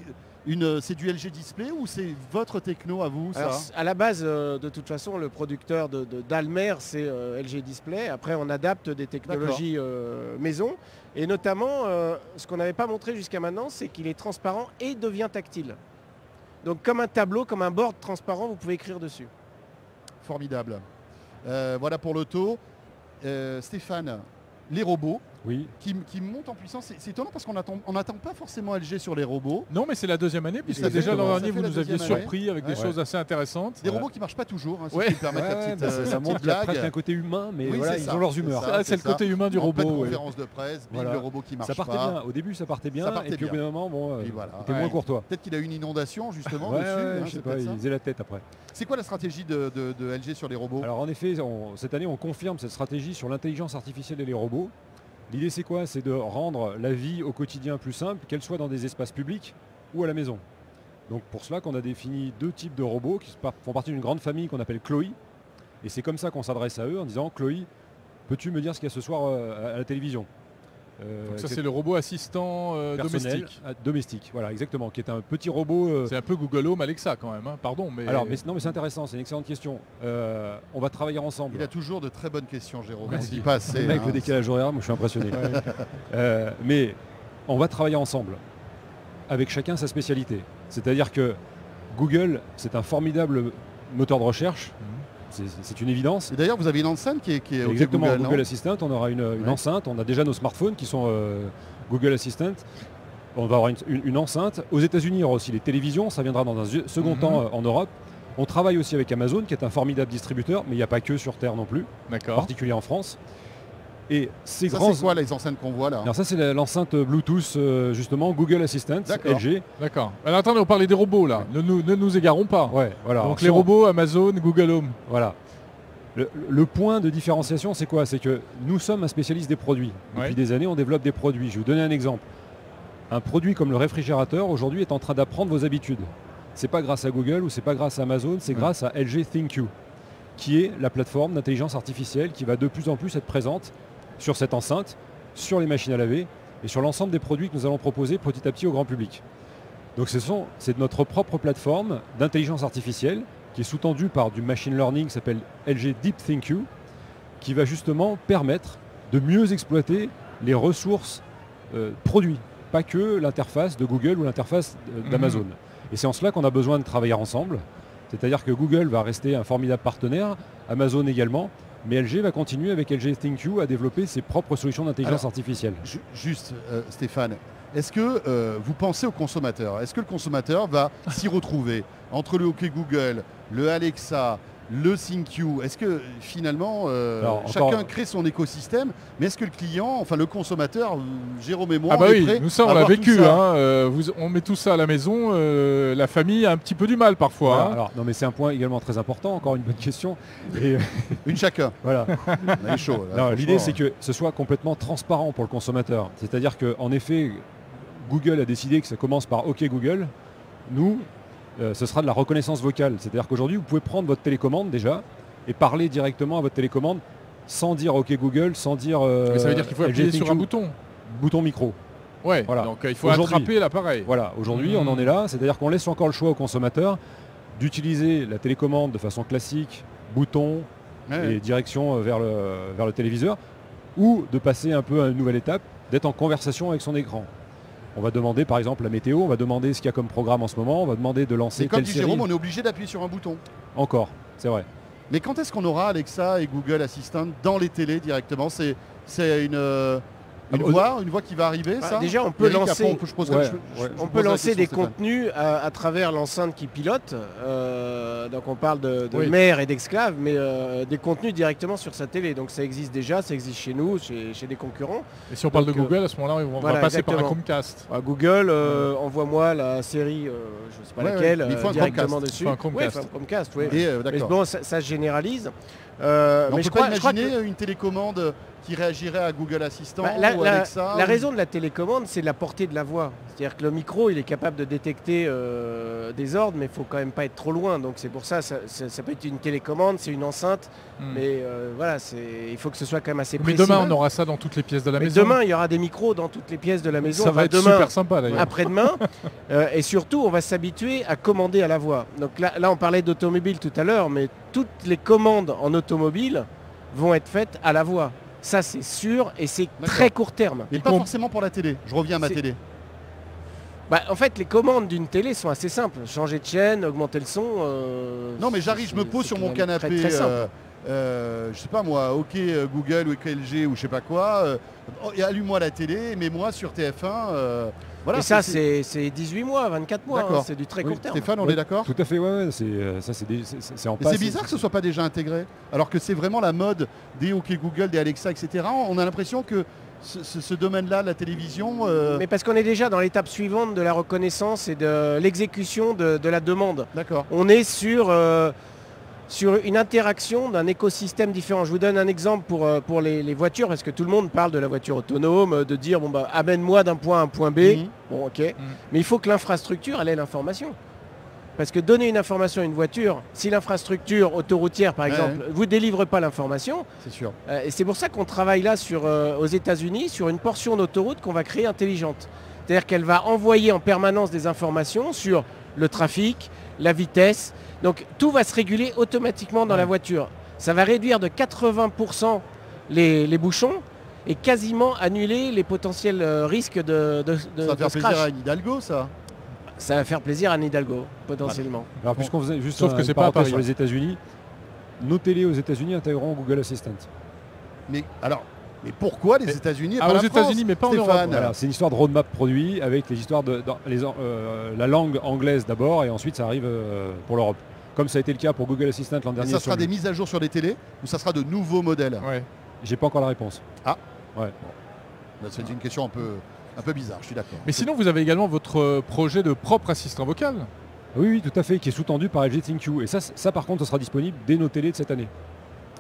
du LG Display ou c'est votre techno à vous ça Alors, à la base, euh, de toute façon, le producteur de, de- d'Almer, c'est euh, LG Display. Après, on adapte des technologies euh, maison. Et notamment, euh, ce qu'on n'avait pas montré jusqu'à maintenant, c'est qu'il est transparent et devient tactile. Donc, comme un tableau, comme un board transparent, vous pouvez écrire dessus. Formidable. Euh, voilà pour l'auto. Euh, Stéphane, les robots Oui. qui, qui montent en puissance, c'est, c'est étonnant parce qu'on attend- on n'attend pas forcément LG sur les robots. Non, mais c'est la deuxième année, puisque déjà l'an dernier, vous nous aviez année. surpris avec des Ouais. choses assez intéressantes. Des robots qui marchent pas toujours, hein, si Ouais. permets la petite, euh, ça, montre blague. un côté humain, mais Oui, voilà, c'est ils ça, ont leurs c'est humeurs. ça. Ah, c'est le côté humain du robot. conférence de presse, le robot qui marche Ça partait bien. Au début, ça partait bien. Et puis au bout d'un moment, bon, euh, t'es moins courtois. Peut-être qu'il a eu une inondation justement dessus. hein, je sais c'est pas, il faisait la tête après. C'est quoi la stratégie de, LG sur les robots? Alors en effet, cette année, on confirme cette stratégie sur l'intelligence artificielle et les robots. L'idée, c'est quoi? C'est de rendre la vie au quotidien plus simple, qu'elle soit dans des espaces publics ou à la maison. Donc pour cela qu'on a défini deux types de robots qui font partie d'une grande famille qu'on appelle Chloé. Et c'est comme ça qu'on s'adresse à eux en disant Chloé, peux-tu me dire ce qu'il y a ce soir euh, à la télévision? Donc ça, c'est le robot assistant euh, domestique. euh, domestique, voilà, exactement, qui est un petit robot. euh, C'est un peu Google Home Alexa quand même. hein. Pardon, mais. alors, mais, non, mais c'est intéressant, c'est une excellente question. Euh, on va travailler ensemble. Il a toujours de très bonnes questions, Jérôme. Merci. On pas assez, Le mec, hein. le décalage horaire, moi je suis impressionné. Euh, mais on va travailler ensemble, avec chacun sa spécialité. C'est-à-dire que Google, c'est un formidable moteur de recherche, c'est- c'est une évidence. Et d'ailleurs, vous avez une enceinte qui est, qui est Exactement, Google, Assistant, on aura une, une Ouais. enceinte, on a déjà nos smartphones qui sont euh, Google Assistant. On va avoir une, une- une enceinte. Aux États-Unis, il y aura aussi les télévisions, ça viendra dans un second Mhm. temps euh, en Europe. On travaille aussi avec Amazon, qui est un formidable distributeur, mais il n'y a pas que sur Terre non plus, particulier en France. Et ces Ça, grands c'est quoi les enceintes qu'on voit là? Alors ça c'est l'enceinte Bluetooth euh, justement Google Assistant D'accord. LG. D'accord. Alors attendez, on parlait des robots là. Ne nous, ne nous égarons pas. Ouais, voilà. Donc les sur- robots, Amazon, Google Home. Voilà. Le, le point de différenciation c'est quoi? C'est que nous sommes un spécialiste des produits. Depuis Ouais. des années on développe des produits. Je vais vous donner un exemple. Un produit comme le réfrigérateur aujourd'hui est en train d'apprendre vos habitudes. C'est pas grâce à Google ou c'est pas grâce à Amazon, c'est Ouais. grâce à LG ThinQ, qui est la plateforme d'intelligence artificielle qui va de plus en plus être présente sur cette enceinte, sur les machines à laver et sur l'ensemble des produits que nous allons proposer petit à petit au grand public. Donc ce c'est notre propre plateforme d'intelligence artificielle qui est sous-tendue par du machine learning qui s'appelle LG Deep ThinQ, qui va justement permettre de mieux exploiter les ressources euh, produits, pas que l'interface de Google ou l'interface euh, d'Amazon. Et c'est en cela qu'on a besoin de travailler ensemble. C'est-à-dire que Google va rester un formidable partenaire, Amazon également, mais LG va continuer avec LG ThinQ à développer ses propres solutions d'intelligence artificielle. Ju- Juste, euh, Stéphane, est-ce que euh, vous pensez au consommateur? Est-ce que le consommateur va s'y retrouver entre le OK Google, le Alexa, le ThinQ Est-ce que finalement euh, Alors, chacun encore- crée son écosystème Mais est-ce que le client, enfin le consommateur, euh, Jérôme et moi, Ah bah on est oui, prêt nous ça on l'a vécu. ça hein. Euh, vous- on met tout ça à la maison. euh, la famille a un petit peu du mal parfois. Voilà, hein. alors, non mais c'est un point également très important, encore une bonne question. Et Une chacun. voilà. On est chaud. là, Non, franchement. L'idée, c'est que ce soit complètement transparent pour le consommateur. C'est-à-dire qu'en effet, Google a décidé que ça commence par OK Google. Nous, euh, ce sera de la reconnaissance vocale. C'est-à-dire qu'aujourd'hui, vous pouvez prendre votre télécommande déjà et parler directement à votre télécommande sans dire OK Google, sans dire... euh, Mais ça veut dire qu'il faut appuyer sur un bouton. bouton micro. Ouais, Voilà. donc euh, il faut attraper l'appareil. Voilà, aujourd'hui on en est là, c'est-à-dire qu'on laisse encore le choix au consommateur d'utiliser la télécommande de façon classique, bouton Ouais. et direction euh, vers le, vers le téléviseur, ou de passer un peu à une nouvelle étape, d'être en conversation avec son écran. On va demander par exemple la météo, on va demander ce qu'il y a comme programme en ce moment, on va demander de lancer C'est comme dit série. Jérôme, on est obligé d'appuyer sur un bouton. Encore, c'est vrai. Mais quand est-ce qu'on aura Alexa et Google Assistant dans les télés directement? C'est c'est une, euh, une voix, une voix qui va arriver, Bah, ça déjà, on peut Eric, lancer- après, on peut- je poserai- Ouais, je- je- ouais. je On poserai peut la lancer des Stéphane. contenus à, à travers l'enceinte qui pilote. euh, donc on parle de, de Oui. mère et d'esclave, mais euh, des contenus directement sur sa télé. Donc ça existe déjà, ça existe chez nous, chez, chez des concurrents. Et si on parle Donc, de euh, Google, à ce moment-là, on va voilà, passer par un. Chromecast. Ah, Google, euh, envoie-moi la série, euh, je ne sais pas Ouais, laquelle, il faut euh, un directement Chromecast. dessus. Il faut un Chromecast. Ouais, il faut un Chromecast, oui. Et, euh, Mais bon, ça, ça se généralise. Euh, Mais on peut je pas crois, imaginer une télécommande qui réagirait à Google Assistant Bah, la, ou la- Alexa la ou- raison de la télécommande, c'est la portée de la voix. C'est-à-dire que le micro, il est capable de détecter euh, des ordres, mais il faut quand même pas être trop loin. Donc c'est pour ça, ça, ça- ça peut être une télécommande, c'est une enceinte, Hmm. mais euh, voilà, il faut que ce soit quand même assez Mais précis. demain, on aura ça dans toutes les pièces de la Mais maison. demain, il y aura des micros dans toutes les pièces de la maison. ça va être demain, super sympa d'ailleurs. après-demain. Euh, et surtout, on va s'habituer à commander à la voix. Donc là, là on parlait d'automobile tout à l'heure, mais toutes les commandes en automobile vont être faites à la voix. Ça, c'est sûr, et c'est très court terme. Mais pas forcément pour la télé. Je reviens à ma télé. Bah, en fait, les commandes d'une télé sont assez simples. Changer de chaîne, augmenter le son. euh, Non, mais j'arrive, je me pose sur mon très, canapé. très simple. euh, euh, je sais pas moi, OK Google ou OK LG ou je sais pas quoi. euh, oh, allume-moi la télé, mets-moi sur TF1. euh, voilà. et ça, c'est c'est 18 mois, 24 mois. Hein, c'est du très Oui, court terme. Stéphane, on Oui, est d'accord Tout à fait, ouais, ouais, c'est euh, ça, c'est en c'est bizarre que ce soit pas déjà intégré, alors que c'est vraiment la mode des OK Google, des Alexa, etc. On a l'impression que ce, ce- ce domaine-là, la télévision, euh, Mais parce qu'on est déjà dans l'étape suivante de la reconnaissance et de l'exécution de, de la demande. d'accord. On est sur, euh, sur une interaction d'un écosystème différent. Je vous donne un exemple pour, euh, pour les, les voitures, parce que tout le monde parle de la voiture autonome, de dire bon bah amène-moi d'un point à un point B? Mhm. Bon ok. Mais il faut que l'infrastructure elle ait l'information. Parce que donner une information à une voiture, si l'infrastructure autoroutière par Ouais, exemple vous délivre pas l'information, C'est sûr. euh, et c'est pour ça qu'on travaille là sur, euh, aux États-Unis sur une portion d'autoroute qu'on va créer intelligente. C'est-à-dire qu'elle va envoyer en permanence des informations sur le trafic, la vitesse. Donc tout va se réguler automatiquement dans la voiture. Ça va réduire de 80% les, les bouchons et quasiment annuler les potentiels euh, risques de, de, de- ça va de faire crash. plaisir à Anne Hidalgo, ça. Ça va faire plaisir à Anne Hidalgo, potentiellement. Alors puisqu'on faisait juste Sauf un- que c'est pas à Paris, sur hein. les États-Unis, nos télés aux États-Unis intégreront Google Assistant. Mais alors, mais pourquoi les États-Unis et Ah, aux la France, États-Unis, mais pas en Europe. Voilà, c'est une histoire de roadmap produit avec les histoires de dans les en- euh, la langue anglaise d'abord et ensuite ça arrive euh, pour l'Europe. Comme ça a été le cas pour Google Assistant l'an Et dernier. ça sur sera des mises à jour sur les télés ou ça sera de nouveaux modèles? Ouais. J'ai pas encore la réponse. Là, C'est une question un peu, un peu bizarre, je suis d'accord. Mais sinon, vous avez également votre euh, projet de propre assistant vocal. Oui, oui, tout à fait, qui est sous-tendu par LG ThinQ. Et ça, ça par contre, ce sera disponible dès nos télés de cette année.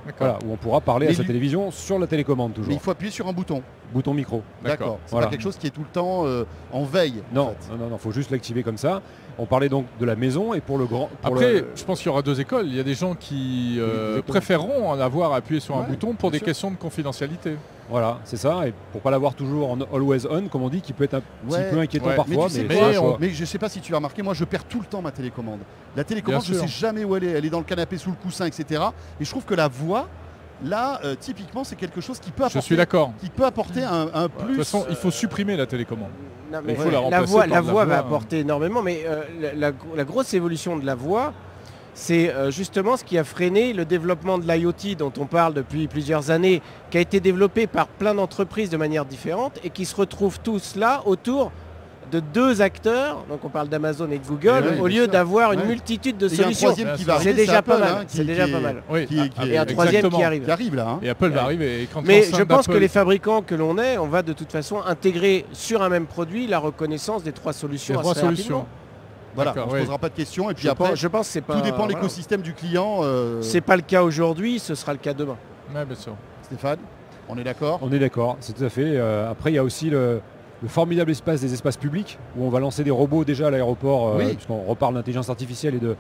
D'accord. Voilà, où on pourra parler Mais à sa lui- télévision sur la télécommande Mais toujours. il faut appuyer sur un bouton. Bouton micro. D'accord. C'est Voilà. pas quelque chose qui est tout le temps euh, en veille. en Non, fait. non, non, non, faut juste l'activer comme ça. On parlait donc de la maison et pour le grand. pour Après, le- je pense qu'il y aura deux écoles. Il y a des gens qui euh, préféreront en avoir appuyé sur un bouton pour des sûr. questions de confidentialité. Voilà, c'est ça. Et pour pas l'avoir toujours en always on, comme on dit, qui peut être un Ouais. petit peu inquiétant Ouais. parfois. Mais tu sais mais quoi c'est un on- choix. Mais je sais pas si tu as remarqué, moi je perds tout le temps ma télécommande. La télécommande, Bien je sais sûr. jamais où elle est. Elle est dans le canapé sous le coussin, etc. Et je trouve que la voix, là, euh, typiquement, c'est quelque chose qui peut Je apporter, suis d'accord. qui peut apporter un, un De plus. toute façon, il faut supprimer la télécommande. Non, Il faut la la remplacer voix, par la voix va hein. apporter énormément, mais euh, la, la- la grosse évolution de la voix, c'est euh, justement ce qui a freiné le développement de l'IoT dont on parle depuis plusieurs années, qui a été développé par plein d'entreprises de manière différente et qui se retrouvent tous là autour de deux acteurs, donc on parle d'Amazon et de Google, oui, au lieu d'avoir une multitude de Et solutions. troisième qui va C'est arriver. déjà Apple, pas mal, hein, c'est déjà qui pas est- mal. Oui, Qui, est- qui est- Et un troisième qui arrive. qui arrive là. hein. Et Apple va arriver. Et quand Mais je pense que les fabricants que l'on est, on va de toute façon intégrer sur un même produit la reconnaissance des trois solutions. Les trois assez solutions. rapidement. Voilà, on ne oui. posera pas de questions. Et puis Je, après, pense, je pense que c'est pas. tout dépend de voilà. l'écosystème du client. euh, C'est pas le cas aujourd'hui, ce sera le cas demain. Ouais, bien sûr. Stéphane, on est d'accord? On est d'accord, c'est tout à fait. Euh, après, il y a aussi le, le formidable espace des espaces publics, où on va lancer des robots déjà à l'aéroport, euh, Oui. puisqu'on reparle d'intelligence artificielle et de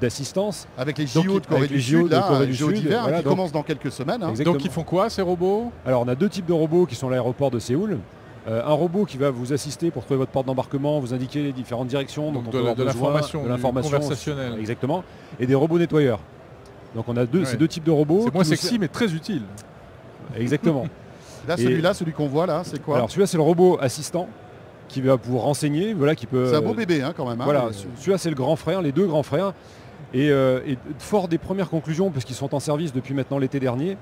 d'assistance. Avec les Donc, JO de Corée du les JO Sud, de là, Corée du JO Sud, d'hiver, voilà, qui donc- commencent dans quelques semaines. hein. Donc ils font quoi ces robots? Alors on a deux types de robots qui sont à l'aéroport de Séoul. Euh, un robot qui va vous assister pour trouver votre porte d'embarquement, vous indiquer les différentes directions dont Donc on de peut la- avoir de besoin, l'information, de l'information conversationnel. Exactement. Et des robots nettoyeurs. Donc on a deux, Ouais. ces deux types de robots. C'est qui moins sexy mais très utile. Exactement. Là, celui-là, celui qu'on voit là, c'est quoi Alors celui-là c'est le robot assistant qui va vous renseigner, voilà, qui peut. C'est un beau bébé hein, quand même. hein. Voilà, celui-là c'est le grand frère, les deux grands frères. Et, euh, et fort des premières conclusions, parce qu'ils sont en service depuis maintenant l'été dernier,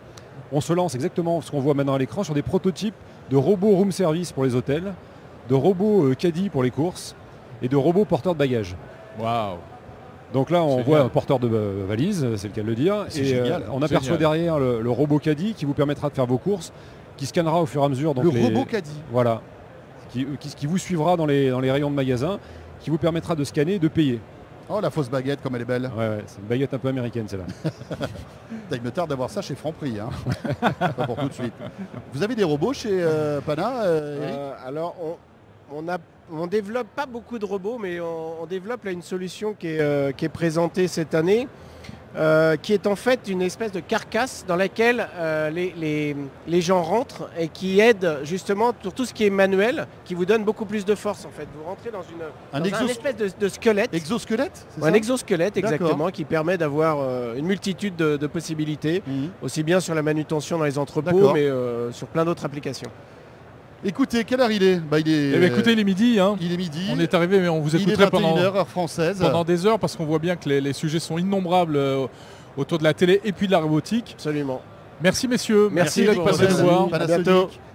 on se lance exactement ce qu'on voit maintenant à l'écran sur des prototypes de robots room service pour les hôtels, de robots euh, caddie pour les courses et de robots porteurs de bagages. Waouh. Donc là, on voit un porteur de euh, valise, c'est le cas de le dire. C'est Et euh, génial. on aperçoit Génial. derrière le, le robot caddie qui vous permettra de faire vos courses, qui scannera au fur et à mesure. Donc le les- robot caddie. Voilà. Qui, qui- qui vous suivra dans les, dans les rayons de magasin, qui vous permettra de scanner et de payer. Oh, la fausse baguette, comme elle est belle. Ouais, ouais, c'est une baguette un peu américaine celle-là. Il me tarde d'avoir ça chez Franprix. Hein. Pas pour tout de suite. Vous avez des robots chez euh, Pana, euh, Eric? Euh, alors, on, on, a- on développe pas beaucoup de robots, mais on, on développe là une solution qui est, euh, qui est présentée cette année, euh, qui est en fait une espèce de carcasse dans laquelle euh, les, les- les gens rentrent et qui aide justement sur tout ce qui est manuel, qui vous donne beaucoup plus de force en fait. Vous rentrez dans, une, Un dans un exos- espèce de, de squelette. exosquelette un ça exosquelette exactement qui permet d'avoir euh, une multitude de, de possibilités, Mhm. aussi bien sur la manutention dans les entrepôts, mais sur plein d'autres applications. Écoutez, quelle heure il est bah, il, est Eh écoutez, il est midi. hein. il est midi. On est arrivé, mais on vous écouterait 21h, pendant, heure française. pendant des heures parce qu'on voit bien que les, les sujets sont innombrables euh, autour de la télé et puis de la robotique. Absolument. Merci messieurs, Merci merci, nous voir.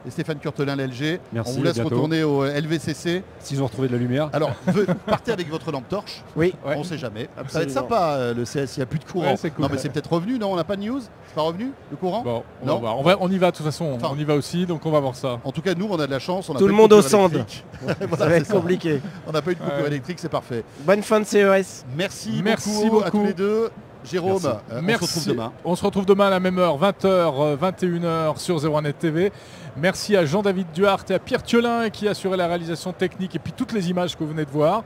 Et Stéphane Curtelin, l'LG. Merci, On vous laisse bientôt. retourner au euh, LVCC. S'ils ont retrouvé de la lumière. Alors, partez avec votre lampe torche. Oui. Ouais. On ne sait jamais. Ça va être sympa euh, le CS, il n'y a plus de courant. Ouais, c'est cool. Non, mais c'est peut-être revenu, non On n'a pas de news? C'est pas revenu, le courant? Bon, on Non. va voir. On, va- on y va de toute façon, Enfin. on y va aussi, donc on va voir ça. En tout cas, nous, on a de la chance. On a Tout le monde au électrique. Ça va être ça. compliqué. On n'a pas eu de coupure Ouais. électrique, c'est parfait. Bonne fin de CES. Merci, Merci beaucoup, à tous les deux. Jérôme, Merci. euh, on se retrouve demain. On se retrouve demain à la même heure, 20h, 21h sur 01net TV. Merci à Jean-David Duarte et à Pierre Thiolin qui a assuré la réalisation technique et puis toutes les images que vous venez de voir.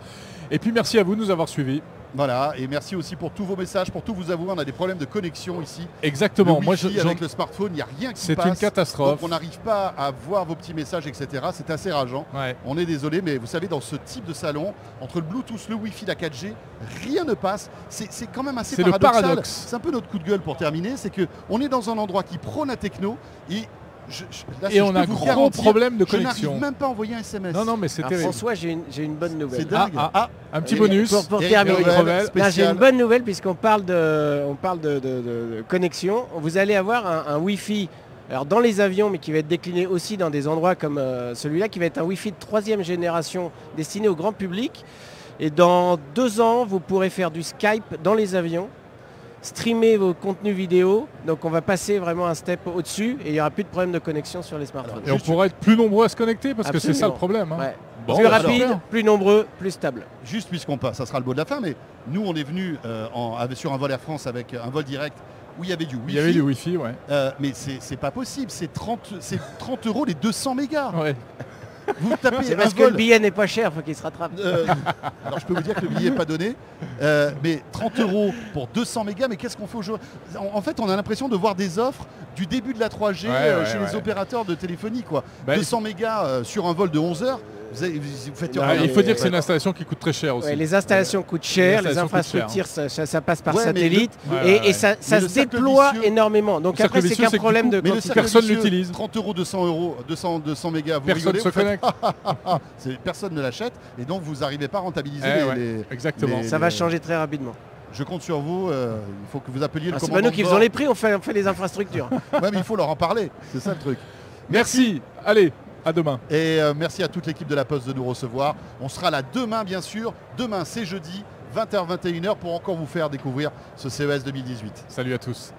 Et puis merci à vous de nous avoir suivis. Voilà, et merci aussi pour tous vos messages, pour tout vous avouer. On a des problèmes de connexion ici. Exactement. Le Moi, Wi-Fi je- j'en- avec le smartphone, il n'y a rien qui c'est passe. une catastrophe. Donc on n'arrive pas à voir vos petits messages, etc. C'est assez rageant. Ouais. On est désolé, mais vous savez, dans ce type de salon, entre le Bluetooth, le Wi-Fi, la 4G, rien ne passe. C'est quand même assez C'est le paradoxal. paradoxe. C'est un peu notre coup de gueule pour terminer, c'est que on est dans un endroit qui prône la techno et je- je- là, Et je on a un gros garantir, problème de Je n'arrive connexion. même pas à envoyer un SMS. Non, non, mais c'est Alors, terrible. François, j'ai une, j'ai une bonne nouvelle. c'est dingue. Ah, Ah, Un petit Et bonus. Pour, terminer, j'ai une bonne nouvelle puisqu'on parle de, on parle de, de- de- de connexion. Vous allez avoir un, un Wi-Fi alors dans les avions, mais qui va être décliné aussi dans des endroits comme euh, celui-là, qui va être un Wi-Fi de troisième génération destiné au grand public. Et dans deux ans, vous pourrez faire du Skype dans les avions, streamer vos contenus vidéo. Donc on va passer vraiment un step au-dessus et il n'y aura plus de problème de connexion sur les smartphones. Et on pourra être plus nombreux à se connecter parce que c'est ça le problème. hein. Ouais. Bon, plus bah, rapide, plus nombreux, plus stable. juste puisqu'on passe, ça sera le mot de la fin, mais nous on est venu sur un vol Air France avec un vol direct où il y avait du Wi-Fi. Il y avait du Wi-Fi, ouais. Euh, mais c'est pas possible, c'est 30, c'est 30 euros les 200 mégas. ouais. Vous tapez C'est un parce que le billet n'est pas cher, faut qu'il se rattrape. euh, alors je peux vous dire que le billet n'est pas donné, euh, mais 30 euros pour 200 mégas, mais qu'est-ce qu'on fait aujourd'hui en, en fait, on a l'impression de voir des offres du début de la 3G Ouais, euh, ouais, chez les opérateurs de téléphonie. Quoi. Bah, 200 mégas euh, sur un vol de 11 heures, vous, avez- vous- vous faites il faut dire que c'est une installation qui coûte très cher aussi. Ouais, les installations coûtent cher, Les infrastructures, ça, passe par Ouais, satellite. le- et, Ouais, ouais, et ça, se déploie vicieux- énormément. Donc après, c'est qu'un c'est problème coup- de Mais personne l'utilise. 30 euros, 200 euros, 200, 200 mégas, vous Personne rigolez, se vous faites, connecte. c'est- personne ne l'achète, et donc vous n'arrivez pas à rentabiliser Eh les, ouais, les- Exactement. les- Ça va changer très rapidement. Je compte sur vous, euh, il faut que vous appeliez le Ah, c'est commandant pas nous qui faisons les prix, on fait, on fait les infrastructures. Ouais, mais il faut leur en parler, c'est ça le truc. Merci. Allez, à demain. Et euh, merci à toute l'équipe de la Poste de nous recevoir. On sera là demain, bien sûr. Demain, c'est jeudi, 20h-21h, pour encore vous faire découvrir ce CES 2018. Salut à tous.